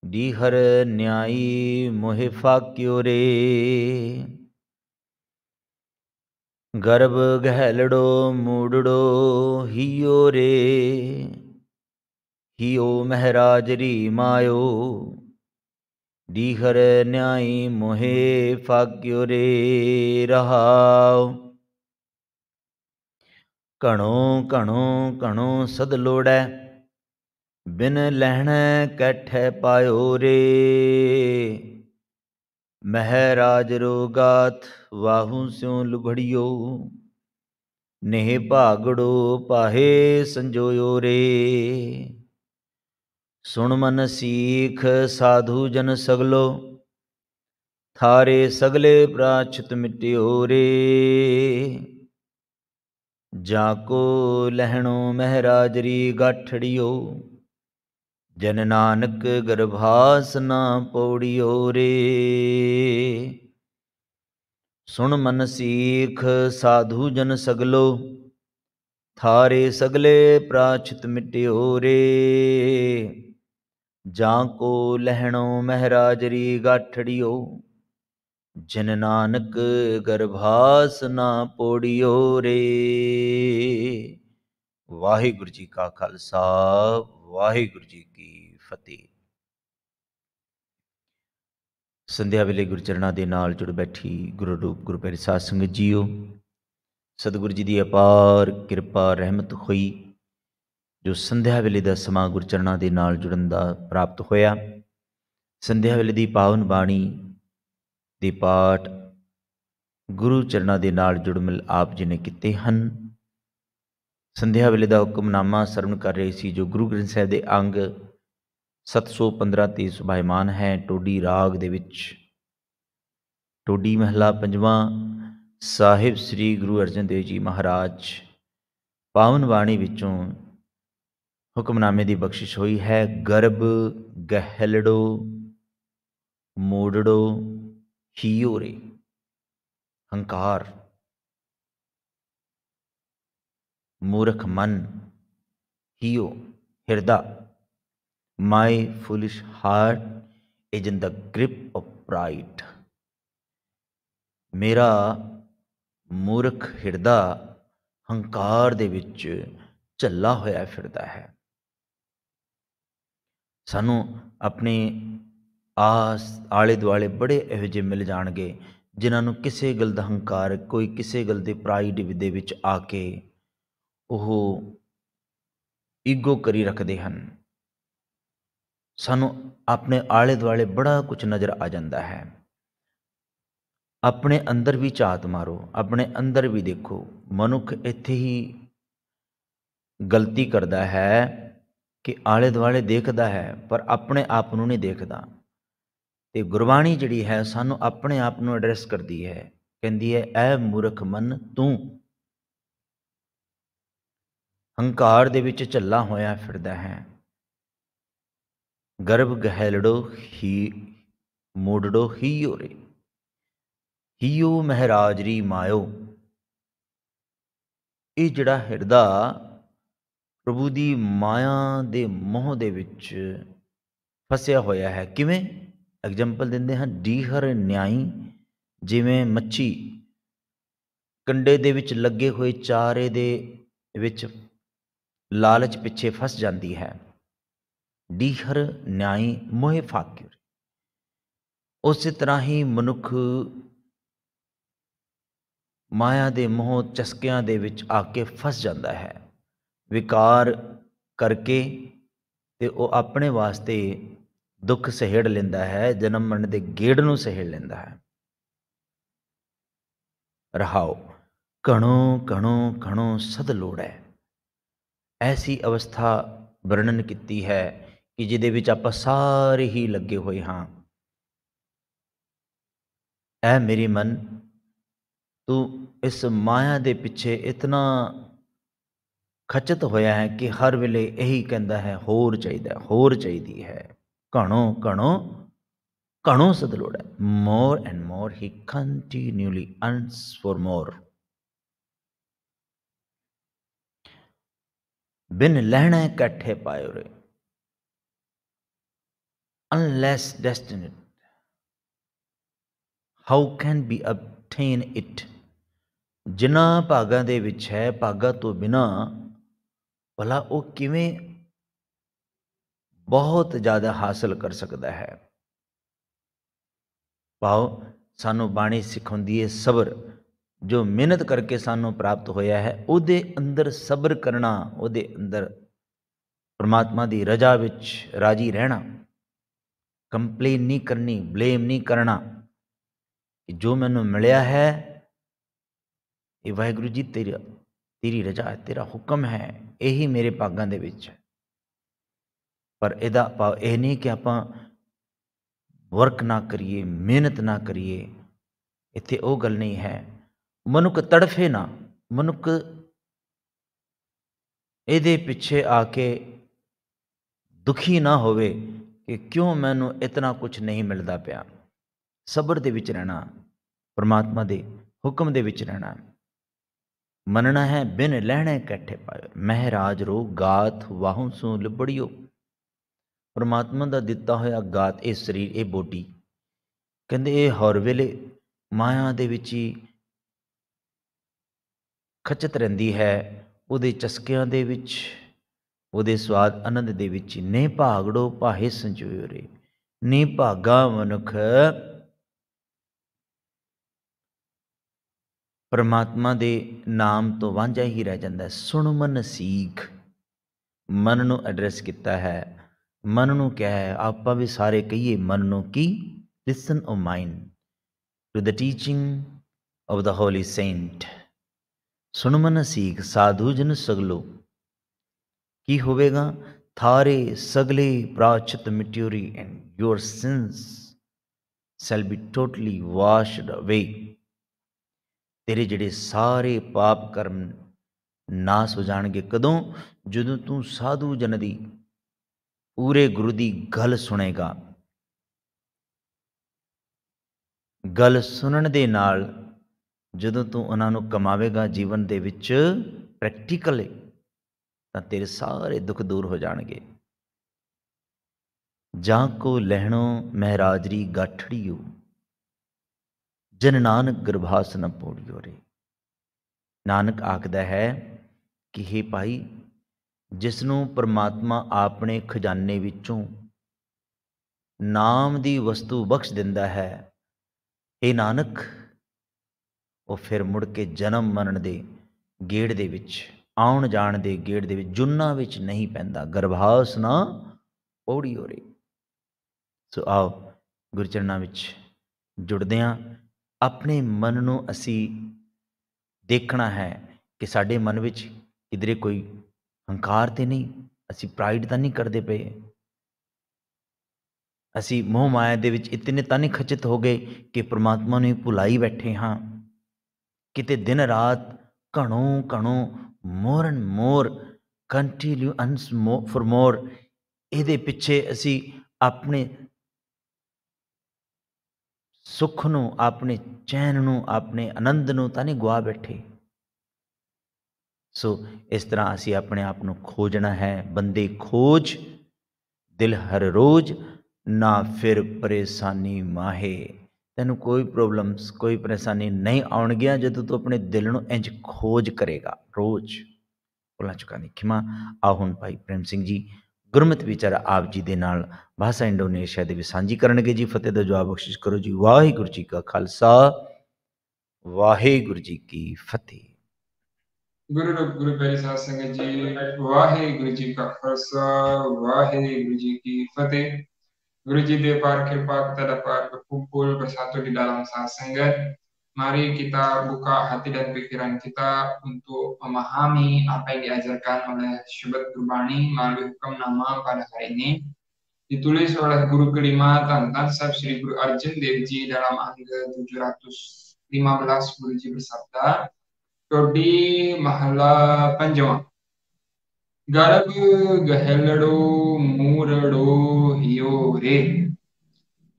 ਦੀਹਰ ਨਿਆਈ ਮੋਹਿ ਫਾਕਿਓ ਰੇ। ਗਰਭ ਗਹਿਲੜੋ ਮੂੜੜੋ ਹਿਓ ਰੇ। ਹਿਓ ਮਹਾਰਾਜ ਰੀ ਮਾਇਓ। ਦੀਹਰ ਨਿਆਈ ਮੋਹਿ ਫਾਕਿਓ ਰੇ। ਰਹਾਉ ਘਣੋ ਘਣੋ ਘਣੋ ਸਦ ਲੋੜੈ, ਬਿਨ ਲਹਿਣੈ ਕੈਠੈ ਪਾਇਓ ਰੇ। ਮਹਾਰਾਜ ਰੋਗਾਤ ਵਾਹੂ ਸਿਉ ਲੁਭੜਿਓ, ਨਹਿ ਭਾਗੜੋ ਪਾਹੇ ਸੰਜੋਇਓ ਰੇ। ਸੁਣ ਮਨ ਸੀਖ ਸਾਧੂ ਜਨ ਸਗਲੋ, ਥਾਰੇ ਸਗਲੇ ਪ੍ਰਾਚਿਤ ਮਿਟਿਓ ਰੇ। ਜਾ ਕੋ ਲਹਿਣੋ ਮਹਾਰਾਜ ਰੀ ਗਾਠੜਿਓ ਜਨ ਨਾਨਕ ਗਰਭਾਸ ਨਾ ਪੌੜਿਓ ਰੇ। ਸੁਣ ਮਨ ਸੀਖ ਸਾਧੂ ਜਨ ਸਗਲੋ, ਥਾਰੇ ਸਗਲੇ ਪ੍ਰਾਚਿਤ ਮਿਟਿਓ ਰੇ। ਜਾਂ ਕੋ ਲਹਿਣੋ ਮਹਾਰਾਜ ਰੀ ਗਾਠੜਿਓ ਜਿਨ ਨਾਨਕ ਗਰਭਾਸ ਨਾ ਪੋੜਿਓ ਰੇ। ਵਾਹਿਗੁਰੂ ਜੀ ਕਾ ਖਾਲਸਾ, ਵਾਹਿਗੁਰੂ ਜੀ ਕੀ ਫਤਿਹ। ਸੰਧਿਆ ਵੇਲੇ ਗੁਰੂ ਦੇ ਨਾਲ ਜੁੜ ਬੈਠੀ ਗੁਰੂ ਰੂਪ ਗੁਰੂ ਪਿਆਰੀ ਸਾਧ ਸੰਗਤ ਜੀਓ, ਸਤਿਗੁਰੂ ਜੀ ਦੀ ਅਪਾਰ ਕਿਰਪਾ ਰਹਿਮਤ ਹੋਈ, ਜੋ ਸੰਧਿਆ ਵੇਲੇ ਦਾ ਸਮਾਂ ਗੁਰੂ ਦੇ ਨਾਲ ਜੁੜਨ ਦਾ ਪ੍ਰਾਪਤ ਹੋਇਆ। ਸੰਧਿਆ ਵੇਲੇ ਦੀ ਪਾਵਨ ਬਾਣੀ ਦੇ ਪਾਠ ਗੁਰੂ ਚਰਨਾਂ ਦੇ ਨਾਲ ਜੁੜ ਮਿਲ ਆਪ ਜੀ ਨੇ ਕੀਤੇ ਹਨ। ਸੰਧਿਆ ਵੇਲੇ ਦਾ ਹੁਕਮਨਾਮਾ ਸਰਵਣ ਕਰ ਰਹੇ ਸੀ ਜੋ ਗੁਰੂ ਗ੍ਰੰਥ ਸਾਹਿਬ ਦੇ ਅੰਗ 715 ਤੇ ਸੁਭਾਇਮਾਨ ਹੈ। ਟੋਡੀ ਰਾਗ ਦੇ ਵਿੱਚ ਟੋਡੀ ਮਹਲਾ ਪੰਜਵਾਂ ਸਾਹਿਬ ਸ੍ਰੀ ਗੁਰੂ ਅਰਜਨ ਦੇਵ ਜੀ ਮਹਾਰਾਜ ਪਾਵਨ ਬਾਣੀ ਵਿੱਚੋਂ ਹੁਕਮਨਾਮੇ ਦੀ ਬਖਸ਼ਿਸ਼ ਹੋਈ ਹੈ। ਗਰਭ ਗਹਿਲੜੋ, ਮੋੜੜੋ ਹੀਓਰੇ ਹੰਕਾਰ ਮੂਰਖ ਮਨ ਹੀਓ ਹਿਰਦਾ my foolish heart is in the grip of pride ਮੇਰਾ ਮੂਰਖ ਹਿਰਦਾ ਹੰਕਾਰ ਦੇ ਵਿੱਚ ਝੱਲਾ ਹੋਇਆ ਫਿਰਦਾ ਹੈ ਸਾਨੂੰ ਆਪਣੇ ਆਸ ਆਲੇ ਦੁਆਲੇ ਬੜੇ ਇਹੋ ਜਿਹੇ ਮਿਲ ਜਾਣਗੇ, ਜਿਨ੍ਹਾਂ ਨੂੰ ਕਿਸੇ ਗੱਲ ਦਾ ਹੰਕਾਰ, ਕੋਈ ਕਿਸੇ ਗੱਲ ਦੇ ਪ੍ਰਾਈਡ ਦੇ ਵਿੱਚ ਆ ਕੇ ਉਹ ਈਗੋ ਕਰੀ ਰੱਖਦੇ ਹਨ। ਸਾਨੂੰ ਆਪਣੇ ਆਲੇ ਦੁਆਲੇ ਬੜਾ ਕੁਝ ਨਜ਼ਰ ਆ ਜਾਂਦਾ ਹੈ। ਆਪਣੇ ਅੰਦਰ ਵੀ ਝਾਤ ਮਾਰੋ, ਆਪਣੇ ਅੰਦਰ ਵੀ ਦੇਖੋ, ਮਨੁੱਖ ਇੱਥੇ ਹੀ ਗਲਤੀ ਕਰਦਾ ਹੈ ਕਿ ਆਲੇ ਦੁਆਲੇ ਦੇਖਦਾ ਹੈ, ਪਰ ਆਪਣੇ ਆਪ ਨੂੰ ਨਹੀਂ ਦੇਖਦਾ। ਤੇ ਗੁਰਬਾਣੀ ਜਿਹੜੀ ਹੈ ਸਾਨੂੰ ਆਪਣੇ ਆਪ ਨੂੰ ਐਡਰੈਸ ਕਰਦੀ ਹੈ। ਕਹਿੰਦੀ ਹੈ, ਐ ਮੂਰਖ ਮਨ ਤੂੰ ਹੰਕਾਰ ਦੇ ਵਿੱਚ ਝੱਲਾ ਹੋਇਆ ਫਿਰਦਾ ਹੈ। ਗਰਭ ਗਹਿਲੜੋ ਹੀ, ਮੋੜੜੋ ਹੀਓ ਰੇ ਹੀਓ ਮਹਾਰਾਜਰੀ ਮਾਇਓ। ਇਹ ਜਿਹੜਾ ਹਿਰਦਾ ਪ੍ਰਭੂ ਦੀ ਮਾਇਆ ਦੇ ਮੋਹ ਦੇ ਵਿੱਚ ਫਸਿਆ ਹੋਇਆ ਹੈ, ਕਿਵੇਂ? ਐਗਜ਼ਾਮਪਲ ਦਿੰਦੇ ਹਨ ਡੀਹਰ ਨਿਆਈ, ਜਿਵੇਂ ਮੱਛੀ, ਕੰਡੇ ਦੇ ਵਿੱਚ ਲੱਗੇ ਹੋਏ ਚਾਰੇ ਦੇ ਵਿੱਚ ਲਾਲਚ ਪਿੱਛੇ ਫਸ ਜਾਂਦੀ ਹੈ। ਡੀਹਰ ਨਿਆਈ ਮੋਹਿ ਫਾਕਿਰ। ਉਸੇ ਤਰ੍ਹਾਂ ਹੀ ਮਨੁੱਖ ਮਾਇਆ ਦੇ ਮੋਹ ਚਸਕਿਆਂ ਦੇ ਵਿੱਚ ਆ ਕੇ ਫਸ ਜਾਂਦਾ ਹੈ। ਵਿਕਾਰ ਕਰਕੇ ਤੇ ਉਹ ਆਪਣੇ ਵਾਸਤੇ ਦੁੱਖ ਸਹਿੜ ਲੈਂਦਾ ਹੈ, ਜਨਮ ਮਰਨ ਦੇ ਗੇੜ ਨੂੰ ਸਹਿੜ ਲੈਂਦਾ ਹੈ। ਰਹਾਓ ਕਣੋ ਕਣੋ ਕਣੋ ਸਦ ਲੋੜ ਹੈ। ਐਸੀ ਅਵਸਥਾ ਵਰਣਨ ਕੀਤੀ ਹੈ ਕਿ ਜਿਹਦੇ ਵਿੱਚ ਆਪਾਂ ਸਾਰੇ ਹੀ ਲੱਗੇ ਹੋਏ ਹਾਂ। ਐ ਮੇਰੀ ਮਨ, ਤੂੰ ਇਸ ਮਾਇਆ ਦੇ ਪਿੱਛੇ ਇਤਨਾ ਖਚਤ ਹੋਇਆ ਹੈ ਕਿ ਹਰ ਵੇਲੇ ਇਹੀ ਕਹਿੰਦਾ ਹੈ, ਹੋਰ ਚਾਹੀਦਾ, ਹੋਰ ਚਾਹੀਦੀ ਹੈ। ਘਣੋ ਘਣੋ ਘਣੋ ਸਦ ਲੋੜ ਹੈ। ਮੋਰ ਐਂਡ ਮੋਰ ਹੀ ਕੰਟੀਨਿਊਲੀ ਅਨਸ ਬਿਨ ਲੈਣਾ ਇਕੱਠੇ ਪਾਇਓ ਰੇ। Unless destined, how can be obtain it? ਜਿਨ੍ਹਾਂ ਭਾਗਾਂ ਦੇ ਵਿੱਚ ਹੈ, ਭਾਗਾਂ ਤੋਂ ਬਿਨਾ ਭਲਾ ਉਹ ਕਿਵੇਂ ਬਹੁਤ ਜ਼ਿਆਦਾ ਹਾਸਲ ਕਰ ਸਕਦਾ ਹੈ। ਭਾਵ ਸਾਨੂੰ ਬਾਣੀ ਸਿਖਾਉਂਦੀ ਹੈ ਸਬਰ। ਜੋ ਮਿਹਨਤ ਕਰਕੇ ਸਾਨੂੰ ਪ੍ਰਾਪਤ ਹੋਇਆ ਹੈ, ਉਹਦੇ ਅੰਦਰ ਸਬਰ ਕਰਨਾ, ਉਹਦੇ ਅੰਦਰ ਪਰਮਾਤਮਾ ਦੀ ਰਜ਼ਾ ਵਿੱਚ ਰਾਜੀ ਰਹਿਣਾ। ਕੰਪਲੇਨ ਨਹੀਂ ਕਰਨੀ, ਬਲੇਮ ਨਹੀਂ ਕਰਨਾ ਕਿ ਜੋ ਮੈਨੂੰ ਮਿਲਿਆ ਹੈ, ਇਹ ਵਾਹਿਗੁਰੂ ਜੀ ਤੇਰਾ, ਤੇਰੀ ਰਜ਼ਾ ਹੈ, ਤੇਰਾ ਹੁਕਮ ਹੈ, ਇਹੀ ਮੇਰੇ ਭਾਗਾਂ ਦੇ ਵਿੱਚ ਹੈ। ਪਰ ਇਹਦਾ ਭਾਵ ਇਹ ਨਹੀਂ ਕਿ ਆਪਾਂ ਵਰਕ ਨਾ ਕਰੀਏ, ਮਿਹਨਤ ਨਾ ਕਰੀਏ, ਇੱਥੇ ਉਹ ਗੱਲ ਨਹੀਂ ਹੈ। ਮਨੁੱਖ ਤੜਫੇ ਨਾ, ਮਨੁੱਖ ਇਹਦੇ ਪਿੱਛੇ ਆ ਕੇ ਦੁਖੀ ਨਾ ਹੋਵੇ ਕਿ ਕਿਉਂ ਮੈਨੂੰ ਇਤਨਾ ਕੁਝ ਨਹੀਂ ਮਿਲਦਾ ਪਿਆ। ਸਬਰ ਦੇ ਵਿੱਚ ਰਹਿਣਾ, ਪਰਮਾਤਮਾ ਦੇ ਹੁਕਮ ਦੇ ਵਿੱਚ ਰਹਿਣਾ। ਮੰਨਣਾ ਹੈ, ਬਿਨ ਲਹਿਣੇ ਇਕੱਠੇ ਪਾਇਓ। ਮਹਾਰਾਜ ਰੋ, ਗਾਥ ਵਾਹੂ ਸੂ, ਲਿਬੜਿਓ। ਪਰਮਾਤਮਾ ਦਾ ਦਿੱਤਾ ਹੋਇਆ ਗਾਤ ਇਹ ਸਰੀਰ, ਇਹ ਬੋਡੀ। ਕਹਿੰਦੇ ਇਹ ਹਰ ਵੇਲੇ ਮਾਇਆ ਦੇ ਵਿੱਚ ਹੀ ਖਚਤ ਰਹਿੰਦੀ ਹੈ। ਉਹਦੇ ਚਸਕਿਆਂ ਦੇ ਵਿੱਚ, ਉਹਦੇ ਸਵਾਦ ਆਨੰਦ ਦੇ ਵਿੱਚ ਨੇ ਭਾਗੜੋ ਪਾਹੇ ਸੰਜੋਇਓ ਨੇ ਭਾਗਾ ਮਨੁਖ। ਪਰਮਾਤਮਾ ਦੇ ਨਾਮ ਤੋਂ ਵਾਂਝਾ ਹੀ ਰਹਿ ਜਾਂਦਾ ਸੁਣ ਮਨ ਸੀਖ। ਮਨ ਨੂੰ ਐਡਰੈਸ ਕੀਤਾ ਹੈ। ਮਨ ਨੂੰ ਕਿਹਾ ਹੈ ਆਪਾਂ ਵੀ ਸਾਰੇ ਕਹੀਏ ਮਨ ਨੂੰ ਕੀ? Listen O mind to the teaching of the holy saint ਸੁਣ ਮਨ ਸੀਖ, ਸਾਧੂ ਜਨ ਸਗਲੋ। ਕੀ ਹੋਵੇਗਾ? ਥਾਰੇ ਸਗਲੇ ਪ੍ਰਾਚਿਤ ਮਿਟਿਉਰੀ and your sins shall be totally washed away ਤੇਰੇ ਜਿਹੜੇ ਸਾਰੇ ਪਾਪ ਕਰਮ ਨਾਸ ਹੋ ਜਾਣਗੇ ਕਦੋਂ? ਜਦੋਂ ਤੂੰ ਸਾਧੂ ਜਨ ਦੀ ਪੂਰੇ ਗੁਰੂ ਦੀ ਗੱਲ ਸੁਣੇਗਾ। ਗੱਲ ਸੁਣਨ ਦੇ ਨਾਲ ਜਦੋਂ ਤੂੰ ਉਹਨਾਂ ਨੂੰ ਕਮਾਵੇਗਾ ਜੀਵਨ ਦੇ ਵਿੱਚ ਪ੍ਰੈਕਟੀਕਲ ਤਾਂ ਤੇਰੇ ਸਾਰੇ ਦੁੱਖ ਦੂਰ ਹੋ ਜਾਣਗੇ। ਜਾਂ ਕੋ ਲਹਿਣੋ ਮਹਿਰਾਜਰੀ ਗਾਠੜੀਓ, ਜਨ ਨਾਨਕ ਗਰਭਾਸ ਨ ਪੋੜਿਓ ਰੇ। ਨਾਨਕ ਆਖਦਾ ਹੈ ਕਿ हे ਭਾਈ ਜਿਸ ਨੂੰ ਪਰਮਾਤਮਾ ਆਪਣੇ ਖਜ਼ਾਨੇ ਵਿੱਚੋਂ ਨਾਮ ਦੀ ਵਸਤੂ ਬਖਸ਼ ਦਿੰਦਾ ਹੈ ਇਹ ਨਾਨਕ, ਉਹ ਫਿਰ ਮੁੜ ਕੇ ਜਨਮ ਮਰਨ ਦੇ ਗੇੜ ਦੇ ਵਿੱਚ, ਆਉਣ ਜਾਣ ਦੇ ਗੇੜ ਦੇ ਵਿੱਚ, ਜੁਨਾ ਵਿੱਚ ਨਹੀਂ ਪੈਂਦਾ। ਗਰਭਾਸ ਨਾ ਪੌੜੀ ਹੋ ਸੋ ਆਓ ਗੁਰਚਰਨਾਂ ਵਿੱਚ ਜੁੜਦੇ ਹਾਂ। ਆਪਣੇ ਮਨ ਨੂੰ ਅਸੀਂ ਦੇਖਣਾ ਹੈ ਕਿ ਸਾਡੇ ਮਨ ਵਿੱਚ ਕਿਧਰੇ ਕੋਈ ਹੰਕਾਰ ਤੇ ਨਹੀਂ ਅਸੀਂ ਪ੍ਰਾਈਡ ਤਾਂ ਨਹੀਂ ਕਰਦੇ ਪਏ। ਅਸੀਂ ਮੋਹ ਮਾਇਆ ਦੇ ਵਿੱਚ ਇਤਨੇ ਤਾਂ ਨਹੀਂ ਖਚਿਤ ਹੋ ਗਏ ਕਿ ਪ੍ਰਮਾਤਮਾ ਨੂੰ ਭੁਲਾਈ ਬੈਠੇ ਹਾਂ। ਕਿਤੇ ਦਿਨ ਰਾਤ ਘਣੋ ਘਣੋ more and more continue ਅਨਸ for more, ਇਹਦੇ ਪਿੱਛੇ ਅਸੀਂ ਆਪਣੇ ਸੁੱਖ ਨੂੰ ਆਪਣੇ ਚੈਨ ਨੂੰ ਆਪਣੇ ਆਨੰਦ ਨੂੰ ਤਾਂ ਨਹੀਂ ਗਵਾ ਬੈਠੇ। ਸੋ ਇਸ ਤਰ੍ਹਾਂ ਅਸੀਂ ਆਪਣੇ ਆਪ ਨੂੰ ਖੋਜਣਾ ਹੈ। ਬੰਦੇ ਖੋਜ, ਦਿਲ ਹਰ ਰੋਜ਼, ਨਾ ਫਿਰ ਪਰੇਸ਼ਾਨੀ ਮਾਹੇ। ਤੈਨੂੰ ਕੋਈ ਪ੍ਰੋਬਲਮਸ ਕੋਈ ਪਰੇਸ਼ਾਨੀ ਨਹੀਂ ਆਉਣਗੀਆਂ ਜਦੋਂ ਤੂੰ ਆਪਣੇ ਦਿਲ ਨੂੰ ਇੰਜ ਖੋਜ ਕਰੇਗਾ, ਰੋਜ਼। ਭੁੱਲਾਂ ਚੁੱਕਾ ਨਹੀਂ ਖਿਮਾ। ਆ ਹੁਣ ਭਾਈ ਪ੍ਰੇਮ ਸਿੰਘ ਜੀ, ਗੁਰਮਤਿ ਵਿਚਾਰ ਆਪ ਜੀ ਦੇ ਨਾਲ ਭਾਸ਼ਾ ਇੰਡੋਨੇਸ਼ੀਆ ਦੇ ਵਿੱਚ ਸਾਂਝੀ ਕਰਨਗੇ ਜੀ। ਫਤਿਹ ਦਾ ਜਵਾਬ ਬਖਸ਼ਿਸ਼ ਕਰੋ ਜੀ। ਵਾਹਿਗੁਰੂ ਜੀ ਕਾ ਖਾਲਸਾ, ਵਾਹਿਗੁਰੂ ਜੀ ਕੀ ਫਤਿਹ। ਗੁਰੂ ਰੂਪ ਗੁਰੂ ਪਿਆਰੀ ਸਾਧ ਸੰਗਤ ਜੀ ਵਾਹਿਗੁਰੂ ਜੀ ਕਾ ਖਾਲਸਾ ਵਾਹਿਗੁਰੂ ਜੀ ਕੀ ਫਤਿਹ Guru Ji Depar Kirpa kita dapat berkumpul bersatu di dalam saat senggat. Mari kita buka hati dan pikiran kita untuk memahami apa yang diajarkan oleh Syubat Gurbani melalui hukum nama pada hari ini. Ditulis oleh guru kelima Tantan Sahib Sri Guru Arjun Devji dalam angka 715 Guruji bersabda, Kodi Mahala Panjama. Garab gahelado murado hiyo re.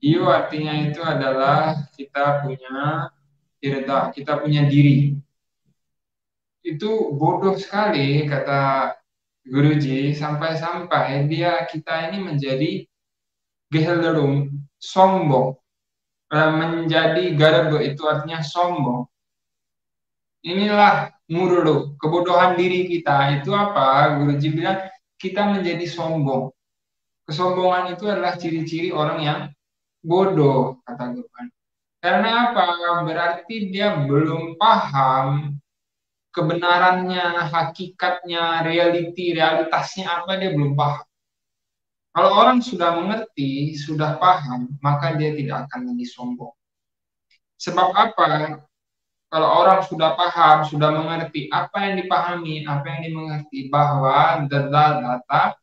Hiyo artinya itu adalah kita punya irda, kita punya diri. Itu bodoh sekali kata Guruji sampai-sampai dia kita ini menjadi gehelderum sombong menjadi garab itu artinya sombong inilah murdo, kebodohan diri kita itu apa? Guruji bilang kita menjadi sombong. Kesombongan itu adalah ciri-ciri orang yang bodoh, kata Guru Karena apa? Berarti dia belum paham kebenarannya, hakikatnya, reality, realitasnya apa dia belum paham. Kalau orang sudah mengerti, sudah paham, maka dia tidak akan lagi sombong. Sebab apa? Kalau orang sudah paham, sudah mengerti apa yang dipahami, apa yang dimengerti bahwa data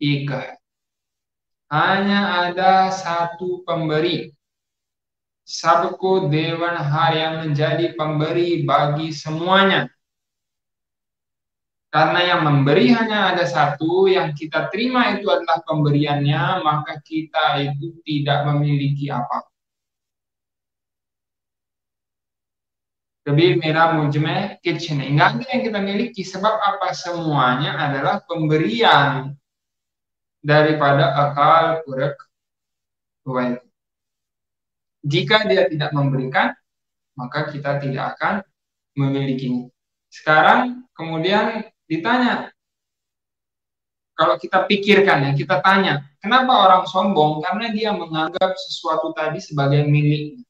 ika hanya ada satu pemberi. Sabku Dewan Har yang menjadi pemberi bagi semuanya. Karena yang memberi hanya ada satu, yang kita terima itu adalah pemberiannya, maka kita itu tidak memiliki apa-apa. Lebih merah mujme kitchen. Enggak ada yang kita miliki sebab apa semuanya adalah pemberian daripada akal kurek kuwait. Jika dia tidak memberikan, maka kita tidak akan memilikinya. Sekarang kemudian ditanya, kalau kita pikirkan ya, kita tanya, kenapa orang sombong? Karena dia menganggap sesuatu tadi sebagai milik.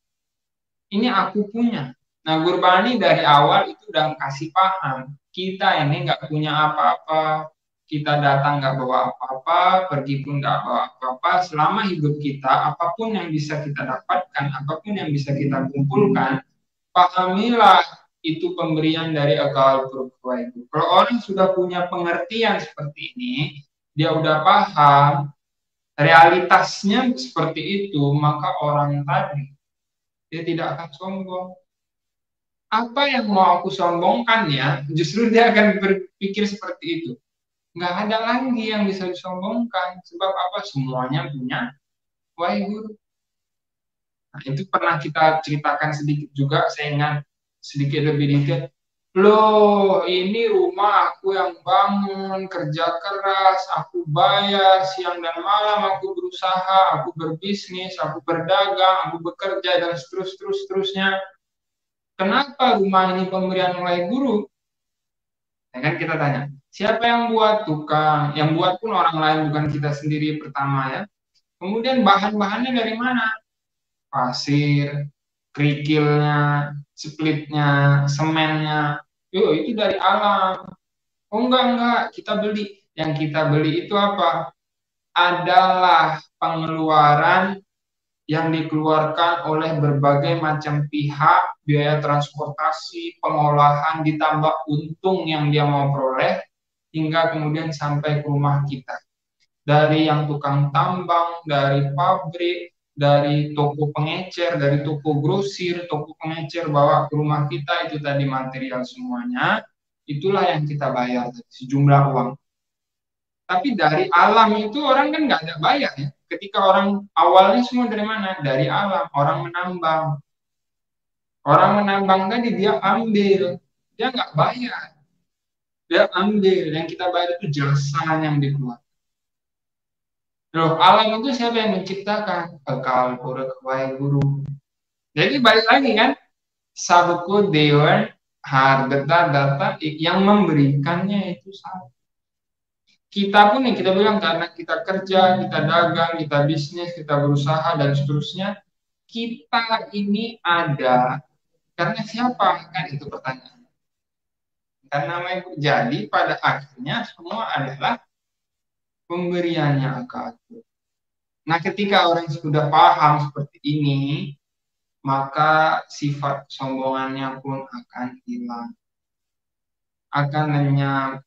Ini aku punya, Nah, Gurbani dari awal itu udah kasih paham, kita ini nggak punya apa-apa, kita datang nggak bawa apa-apa, pergi pun nggak bawa apa-apa, selama hidup kita, apa pun yang bisa kita dapatkan, apa pun yang bisa kita kumpulkan, pahamilah itu pemberian dari akal purba itu. Kalau orang sudah punya pengertian seperti ini, dia udah paham realitasnya seperti itu, maka orang tadi dia tidak akan sombong apa yang mau aku sombongkan ya, justru dia akan berpikir seperti itu. Nggak ada lagi yang bisa disombongkan. Sebab apa? Semuanya punya wahai guru. Nah, itu pernah kita ceritakan sedikit juga, saya ingat sedikit lebih detail. Loh, ini rumah aku yang bangun, kerja keras, aku bayar siang dan malam, aku berusaha, aku berbisnis, aku berdagang, aku bekerja, dan seterus-terus-terusnya kenapa rumah ini pemberian oleh guru? Ya kan kita tanya, siapa yang buat tukang? Yang buat pun orang lain bukan kita sendiri pertama ya. Kemudian bahan-bahannya dari mana? Pasir, kerikilnya, splitnya, semennya. Yo, itu dari alam. Oh enggak, enggak, kita beli. Yang kita beli itu apa? Adalah pengeluaran yang dikeluarkan oleh berbagai macam pihak, biaya transportasi, pengolahan, ditambah untung yang dia mau peroleh, hingga kemudian sampai ke rumah kita. Dari yang tukang tambang, dari pabrik, dari toko pengecer, dari toko grosir, toko pengecer, bawa ke rumah kita itu tadi material semuanya, itulah yang kita bayar, sejumlah uang. Tapi dari alam itu orang kan nggak ada bayar ya Ketika orang awalnya semua dari mana? Dari alam, orang menambang. Orang menambang tadi dia ambil, dia nggak bayar. Dia ambil, yang kita bayar itu jasa yang dikeluarkan. Loh, alam itu siapa yang menciptakan? Akal pura guru. Jadi balik lagi kan, sabuku dewan harta data yang memberikannya itu satu. Kita pun yang kita bilang karena kita kerja, kita dagang, kita bisnis, kita berusaha dan seterusnya, kita ini ada karena siapa kan itu pertanyaan. Karena memang jadi pada akhirnya semua adalah pemberiannya akal. Nah, ketika orang sudah paham seperti ini, maka sifat sombongannya pun akan hilang. Akan lenyap.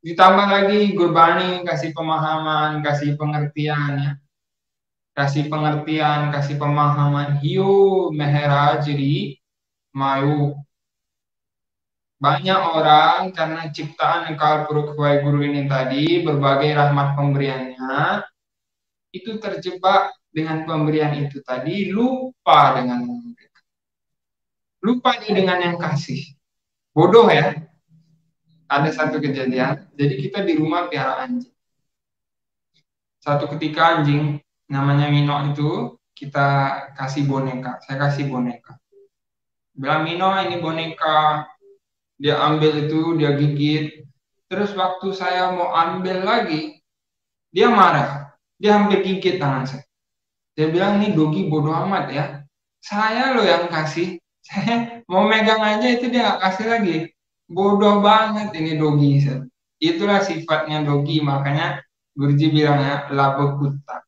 Ditambah lagi Gurbani kasih pemahaman, kasih pengertian ya. Kasih pengertian, kasih pemahaman. Hiu meherajri mayu. Banyak orang karena ciptaan engkau puruk guru ini tadi, berbagai rahmat pemberiannya, itu terjebak dengan pemberian itu tadi lupa dengan memberikan. Lupa dengan yang kasih. Bodoh ya. Ada satu kejadian, jadi kita di rumah piara anjing. Satu ketika anjing namanya Mino itu kita kasih boneka, saya kasih boneka. Bilang Mino ini boneka, dia ambil itu, dia gigit. Terus waktu saya mau ambil lagi, dia marah. Dia hampir gigit tangan saya. Dia bilang ini dogi bodoh amat ya. Saya loh yang kasih. Saya mau megang aja itu dia nggak kasih lagi. Bodoh banget ini dogi. Itulah sifatnya dogi. Makanya Gurji bilangnya laba kuta.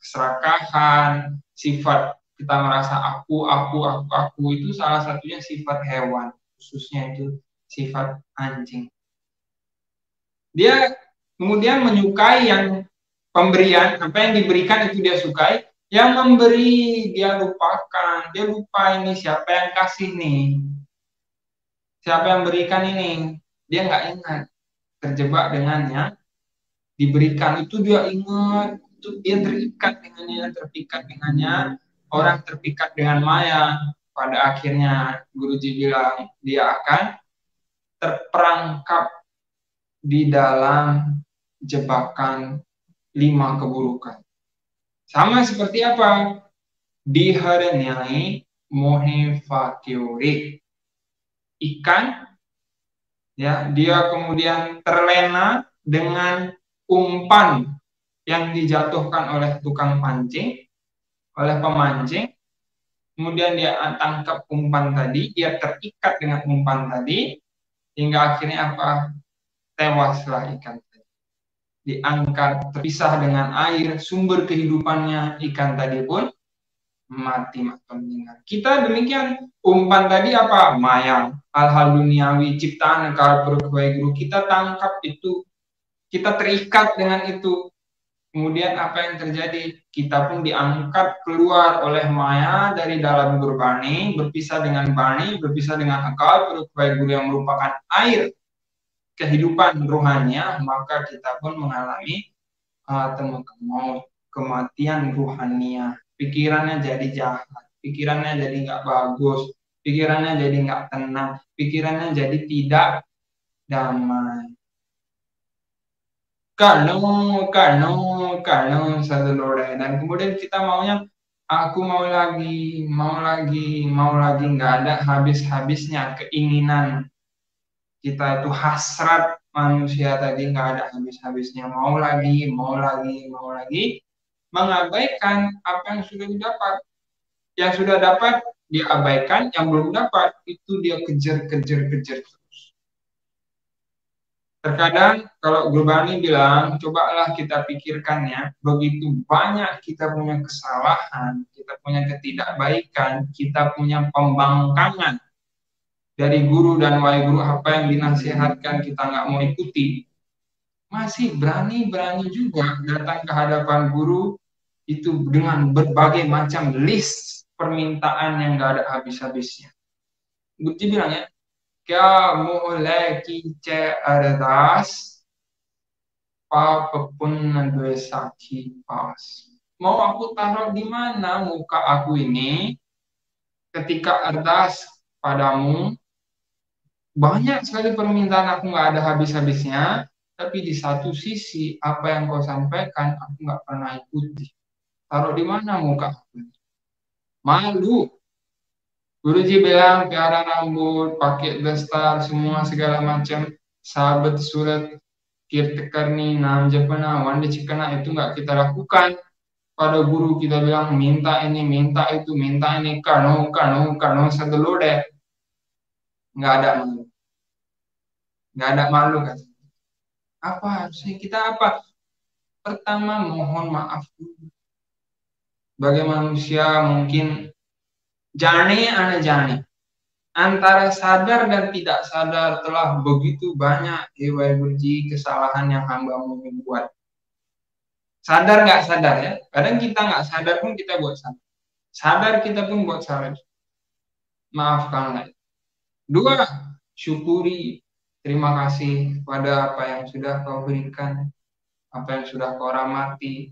Keserakahan, sifat kita merasa aku, aku, aku, aku itu salah satunya sifat hewan. Khususnya itu sifat anjing. Dia kemudian menyukai yang pemberian, apa yang diberikan itu dia sukai, yang memberi dia lupakan, dia lupa ini siapa yang kasih nih. Siapa yang berikan ini? Dia nggak ingat. Terjebak dengannya diberikan itu dia ingat, itu dia terikat dengannya, terpikat dengannya, orang terpikat dengan maya. Pada akhirnya Guruji bilang dia akan terperangkap di dalam jebakan lima keburukan. Sama seperti apa? Diharanyai mohefakiori. Ikan, ya, dia kemudian terlena dengan umpan yang dijatuhkan oleh tukang pancing, oleh pemancing. Kemudian dia tangkap umpan tadi, dia terikat dengan umpan tadi, hingga akhirnya apa? Tewaslah ikan diangkat terpisah dengan air sumber kehidupannya ikan tadi pun mati meninggal. Kita demikian umpan tadi apa? Mayang, hal-hal duniawi, ciptaan kalau guru kita tangkap itu, kita terikat dengan itu. Kemudian apa yang terjadi? Kita pun diangkat keluar oleh maya dari dalam gurbani, berpisah dengan bani, berpisah dengan akal, guru yang merupakan air kehidupan ruhania, maka kita pun mengalami uh, maut, kematian ruhania. Pikirannya jadi jahat, pikirannya jadi nggak bagus, pikirannya jadi nggak tenang, pikirannya jadi tidak damai. Kalau, kalau, satu dan kemudian kita maunya aku mau lagi, mau lagi, mau lagi, nggak ada habis-habisnya keinginan kita itu hasrat manusia tadi. Nggak ada habis-habisnya. Mau lagi mau lagi mau lagi mengabaikan apa yang sudah didapat. Yang sudah dapat diabaikan yang belum dapat itu dia kejar kejar kejar terus. Terkadang kalau Gurbani bilang cobalah kita pikirkan ya begitu banyak kita punya kesalahan kita punya ketidakbaikan kita punya pembangkangan dari guru dan wali guru apa yang dinasihatkan kita nggak mau ikuti, masih berani-berani juga datang ke hadapan guru itu dengan berbagai macam list permintaan yang nggak ada habis-habisnya. Bukti bilang ya, kamu mulai kice ardas apa pun dua sakit pas. Mau aku taruh di mana muka aku ini ketika atas padamu banyak sekali permintaan aku nggak ada habis-habisnya tapi di satu sisi apa yang kau sampaikan aku nggak pernah ikuti. Taruh di mana muka aku? Malu. Guruji bilang piara rambut pakai dastar semua segala macam. Sahabat surat kirtekarni nam japana wanda cikana itu nggak kita lakukan. Pada guru kita bilang minta ini minta itu minta ini kano kano kano deh nggak ada malu. Nggak ada malu kan apa harusnya? Kita apa? Pertama mohon maaf sebagai manusia mungkin jani ana jani antara sadar dan tidak sadar telah begitu banyak berji kesalahan yang hamba mau buat. Sadar nggak sadar ya? Kadang kita nggak sadar pun kita buat salah. Sadar kita pun buat salah. Maafkan dua syukuri terima kasih pada apa yang sudah kau berikan apa yang sudah kau ramati.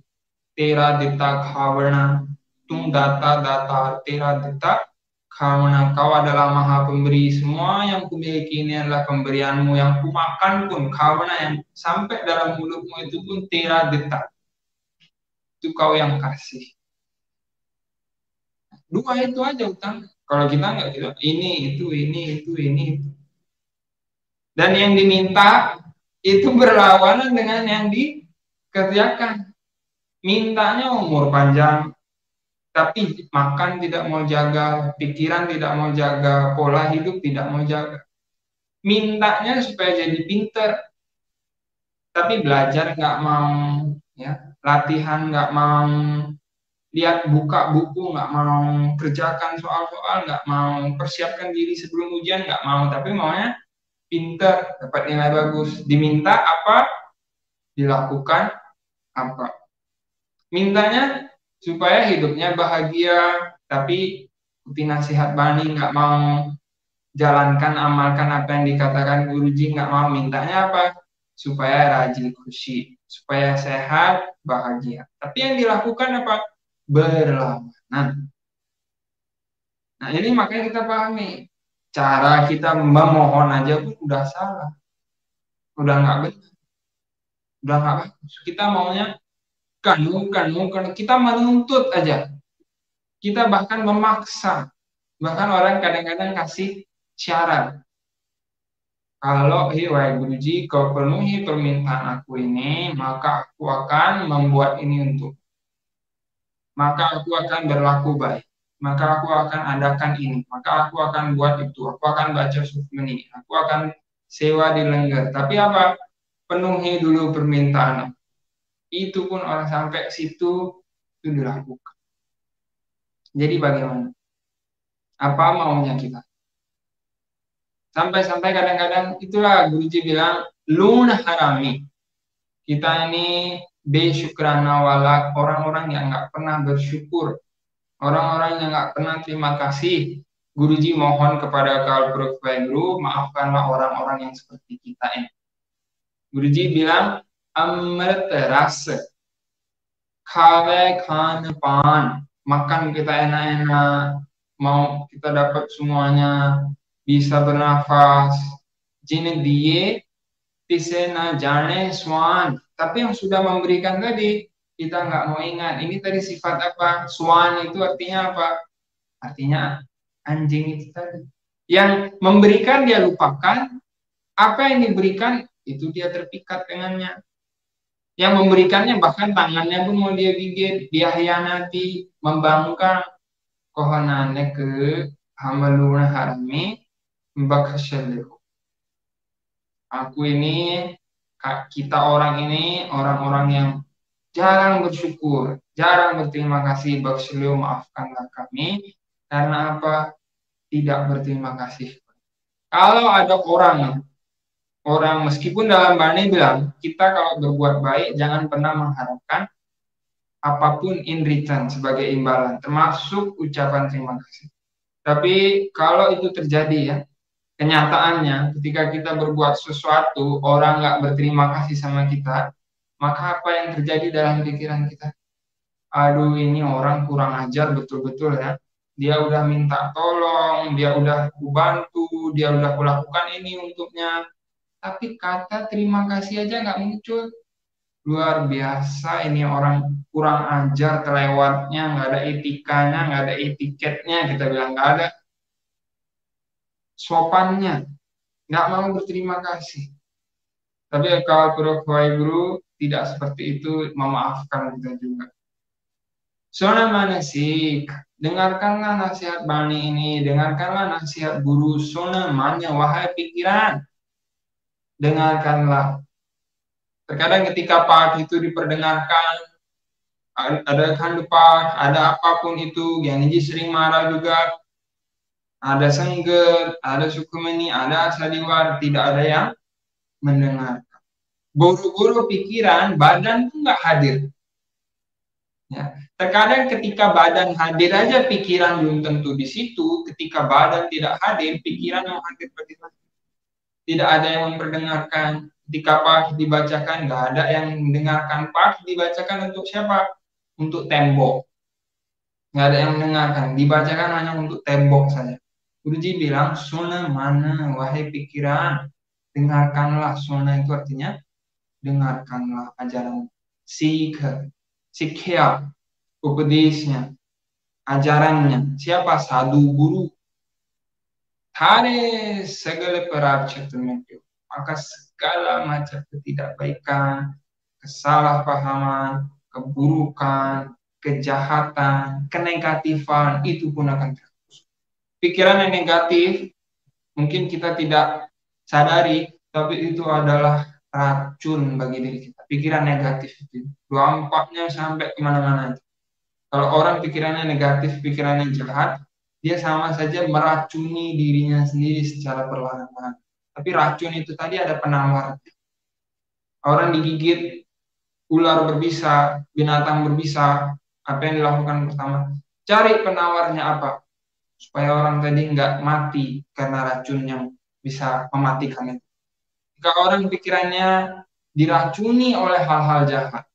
Tera dita khawana tum data data tera dita karena kau adalah maha pemberi. Semua yang kumiliki ini adalah pemberianmu. Yang kumakan pun karena yang sampai dalam mulutmu itu pun tera dita itu kau yang kasih. Dua itu aja utang. Kalau kita nggak ini itu ini itu ini itu dan yang diminta itu berlawanan dengan yang dikerjakan mintanya umur panjang tapi makan tidak mau jaga, pikiran tidak mau jaga, pola hidup tidak mau jaga. Mintanya supaya jadi pinter, tapi belajar nggak mau, ya latihan nggak mau, lihat buka buku nggak mau, kerjakan soal-soal nggak mau, persiapkan diri sebelum ujian nggak mau, tapi maunya pinter, dapat nilai bagus. Diminta apa, dilakukan apa. Mintanya supaya hidupnya bahagia tapi ikuti nasihat Bani nggak mau jalankan amalkan apa yang dikatakan guruji nggak mau. Mintanya apa? Supaya rajin khusyuk supaya sehat bahagia. Tapi yang dilakukan apa? Berlawanan nah ini makanya kita pahami cara kita memohon aja pun udah salah. Udah nggak benar udah nggak bagus kita maunya kanu kanu kanu kita menuntut aja. Kita bahkan memaksa. Bahkan orang kadang-kadang kasih syarat. Kalau hiwai guruji kau penuhi permintaan aku ini maka aku akan membuat ini untuk maka aku akan berlaku baik maka aku akan adakan ini maka aku akan buat itu aku akan baca sukmeni aku akan sewa di lengger tapi apa penuhi dulu permintaan itu pun orang sampai situ itu dilakukan. Jadi bagaimana? Apa maunya kita? Sampai-sampai kadang-kadang itulah Guruji bilang lun harami. Kita ini besyukrana walak orang-orang yang nggak pernah bersyukur, orang-orang yang nggak pernah terima kasih. Guruji mohon kepada Kalpuruk Guru, maafkanlah orang-orang yang seperti kita ini. Guruji bilang, Amrit kawe khan pan, makan kita enak-enak, mau kita dapat semuanya, bisa bernafas. Jin diye, tisena jane swan. Tapi yang sudah memberikan tadi, kita nggak mau ingat. Ini tadi sifat apa? Swan itu artinya apa? Artinya anjing itu tadi. Yang memberikan dia lupakan apa yang diberikan itu dia terpikat dengannya. Yang memberikannya bahkan tangannya pun mau dia gigit, dia hianati, membangkang. Kohonane ke hamaluna harami mbakasyalihu. Aku ini, kita orang ini, orang-orang yang jarang bersyukur, jarang berterima kasih, baksiliu maafkanlah kami, karena apa? Tidak berterima kasih. Kalau ada orang orang meskipun dalam Bani bilang kita kalau berbuat baik jangan pernah mengharapkan apa pun in return sebagai imbalan termasuk ucapan terima kasih. Tapi kalau itu terjadi ya kenyataannya ketika kita berbuat sesuatu orang nggak berterima kasih sama kita maka apa yang terjadi dalam pikiran kita? Aduh, ini orang kurang ajar betul-betul ya. Dia udah minta tolong, dia udah bantu, dia udah kulakukan ini untuknya. Tapi kata terima kasih aja nggak muncul. Luar biasa ini orang kurang ajar, terlewatnya, nggak ada etikanya, nggak ada etiketnya, kita bilang nggak ada sopannya, nggak mau berterima kasih. Tapi kalau Guru tidak seperti itu, memaafkan kita juga. Sona manasik, dengarkanlah nasihat bani ini, dengarkanlah nasihat guru sona manya wahai pikiran. Dengarkanlah. Terkadang ketika pak itu diperdengarkan, ada lupa, ada apa pun itu, yang ini sering marah juga, ada sengget, ada sukumeni, ada saliwar, tidak ada yang mendengar. Buru-buru pikiran, badan pun nggak hadir. Ya. Terkadang ketika badan hadir aja pikiran belum tentu di situ. Ketika badan tidak hadir, pikiran yang hadir bagaimana? Tidak ada yang memperdengarkan. Ketika pak dibacakan, nggak ada yang mendengarkan. Pak dibacakan untuk siapa? Untuk tembok. Nggak ada yang mendengarkan. Dibacakan hanya untuk tembok saja. Guruji bilang, sona mana, wahai pikiran. Dengarkanlah. Sona itu artinya, dengarkanlah ajaran. Sikha. Sikha upadesnya, ajarannya. Siapa? Sadu guru. Thare segala perabchatnya. Maka segala macam ketidakbaikan, kesalahpahaman, keburukan, kejahatan, kenegatifan itu pun akan terhapus. Pikiran yang negatif mungkin kita tidak sadari, tapi itu adalah racun bagi diri kita. Pikiran negatif itu dampaknya sampai ke mana-mana. Kalau orang pikirannya negatif, pikirannya jahat, dia sama saja meracuni dirinya sendiri secara perlahan-lahan. Tapi racun itu tadi ada penawar. Orang digigit, ular berbisa, binatang berbisa, apa yang dilakukan pertama? Cari penawarnya apa? Supaya orang tadi nggak mati karena racun yang bisa mematikan itu. Jika orang pikirannya diracuni oleh hal-hal jahat,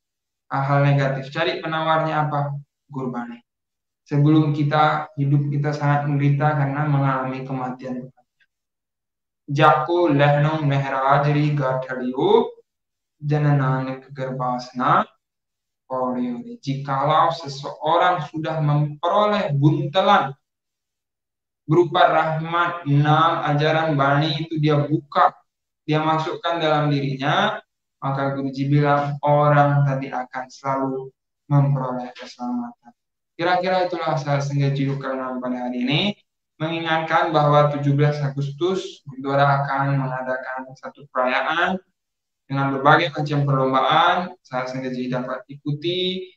hal-hal negatif, cari penawarnya apa? Gurbani. Sebelum kita hidup kita sangat menderita karena mengalami kematian. Jako lehnong mehrajri gathaliyo janananik gerbasna Jikalau seseorang sudah memperoleh buntelan berupa rahmat enam ajaran bani itu dia buka dia masukkan dalam dirinya maka Guruji bilang orang tadi akan selalu memperoleh keselamatan. Kira-kira itulah saya sengaja karena pada hari ini mengingatkan bahwa 17 Agustus Gundora akan mengadakan satu perayaan dengan berbagai macam perlombaan. Saya sengaja dapat ikuti,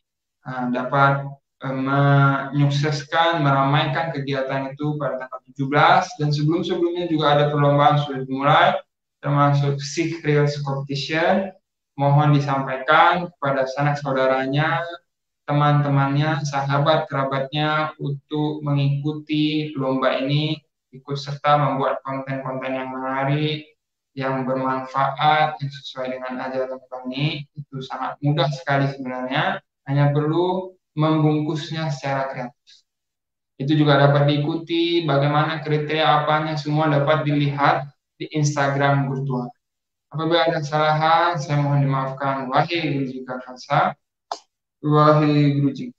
eh, dapat eh, menyukseskan, meramaikan kegiatan itu pada tanggal 17 dan sebelum-sebelumnya juga ada perlombaan sudah dimulai termasuk Sikh Reels Competition mohon disampaikan kepada sanak saudaranya, teman-temannya, sahabat, kerabatnya untuk mengikuti lomba ini, ikut serta membuat konten-konten yang menarik, yang bermanfaat, yang sesuai dengan ajaran kami, itu sangat mudah sekali sebenarnya, hanya perlu membungkusnya secara kreatif. Itu juga dapat diikuti, bagaimana kriteria apanya semua dapat dilihat di Instagram Gurtuan. Apabila ada kesalahan, saya mohon dimaafkan. Wahai Guru Jika Wahai Guru Jika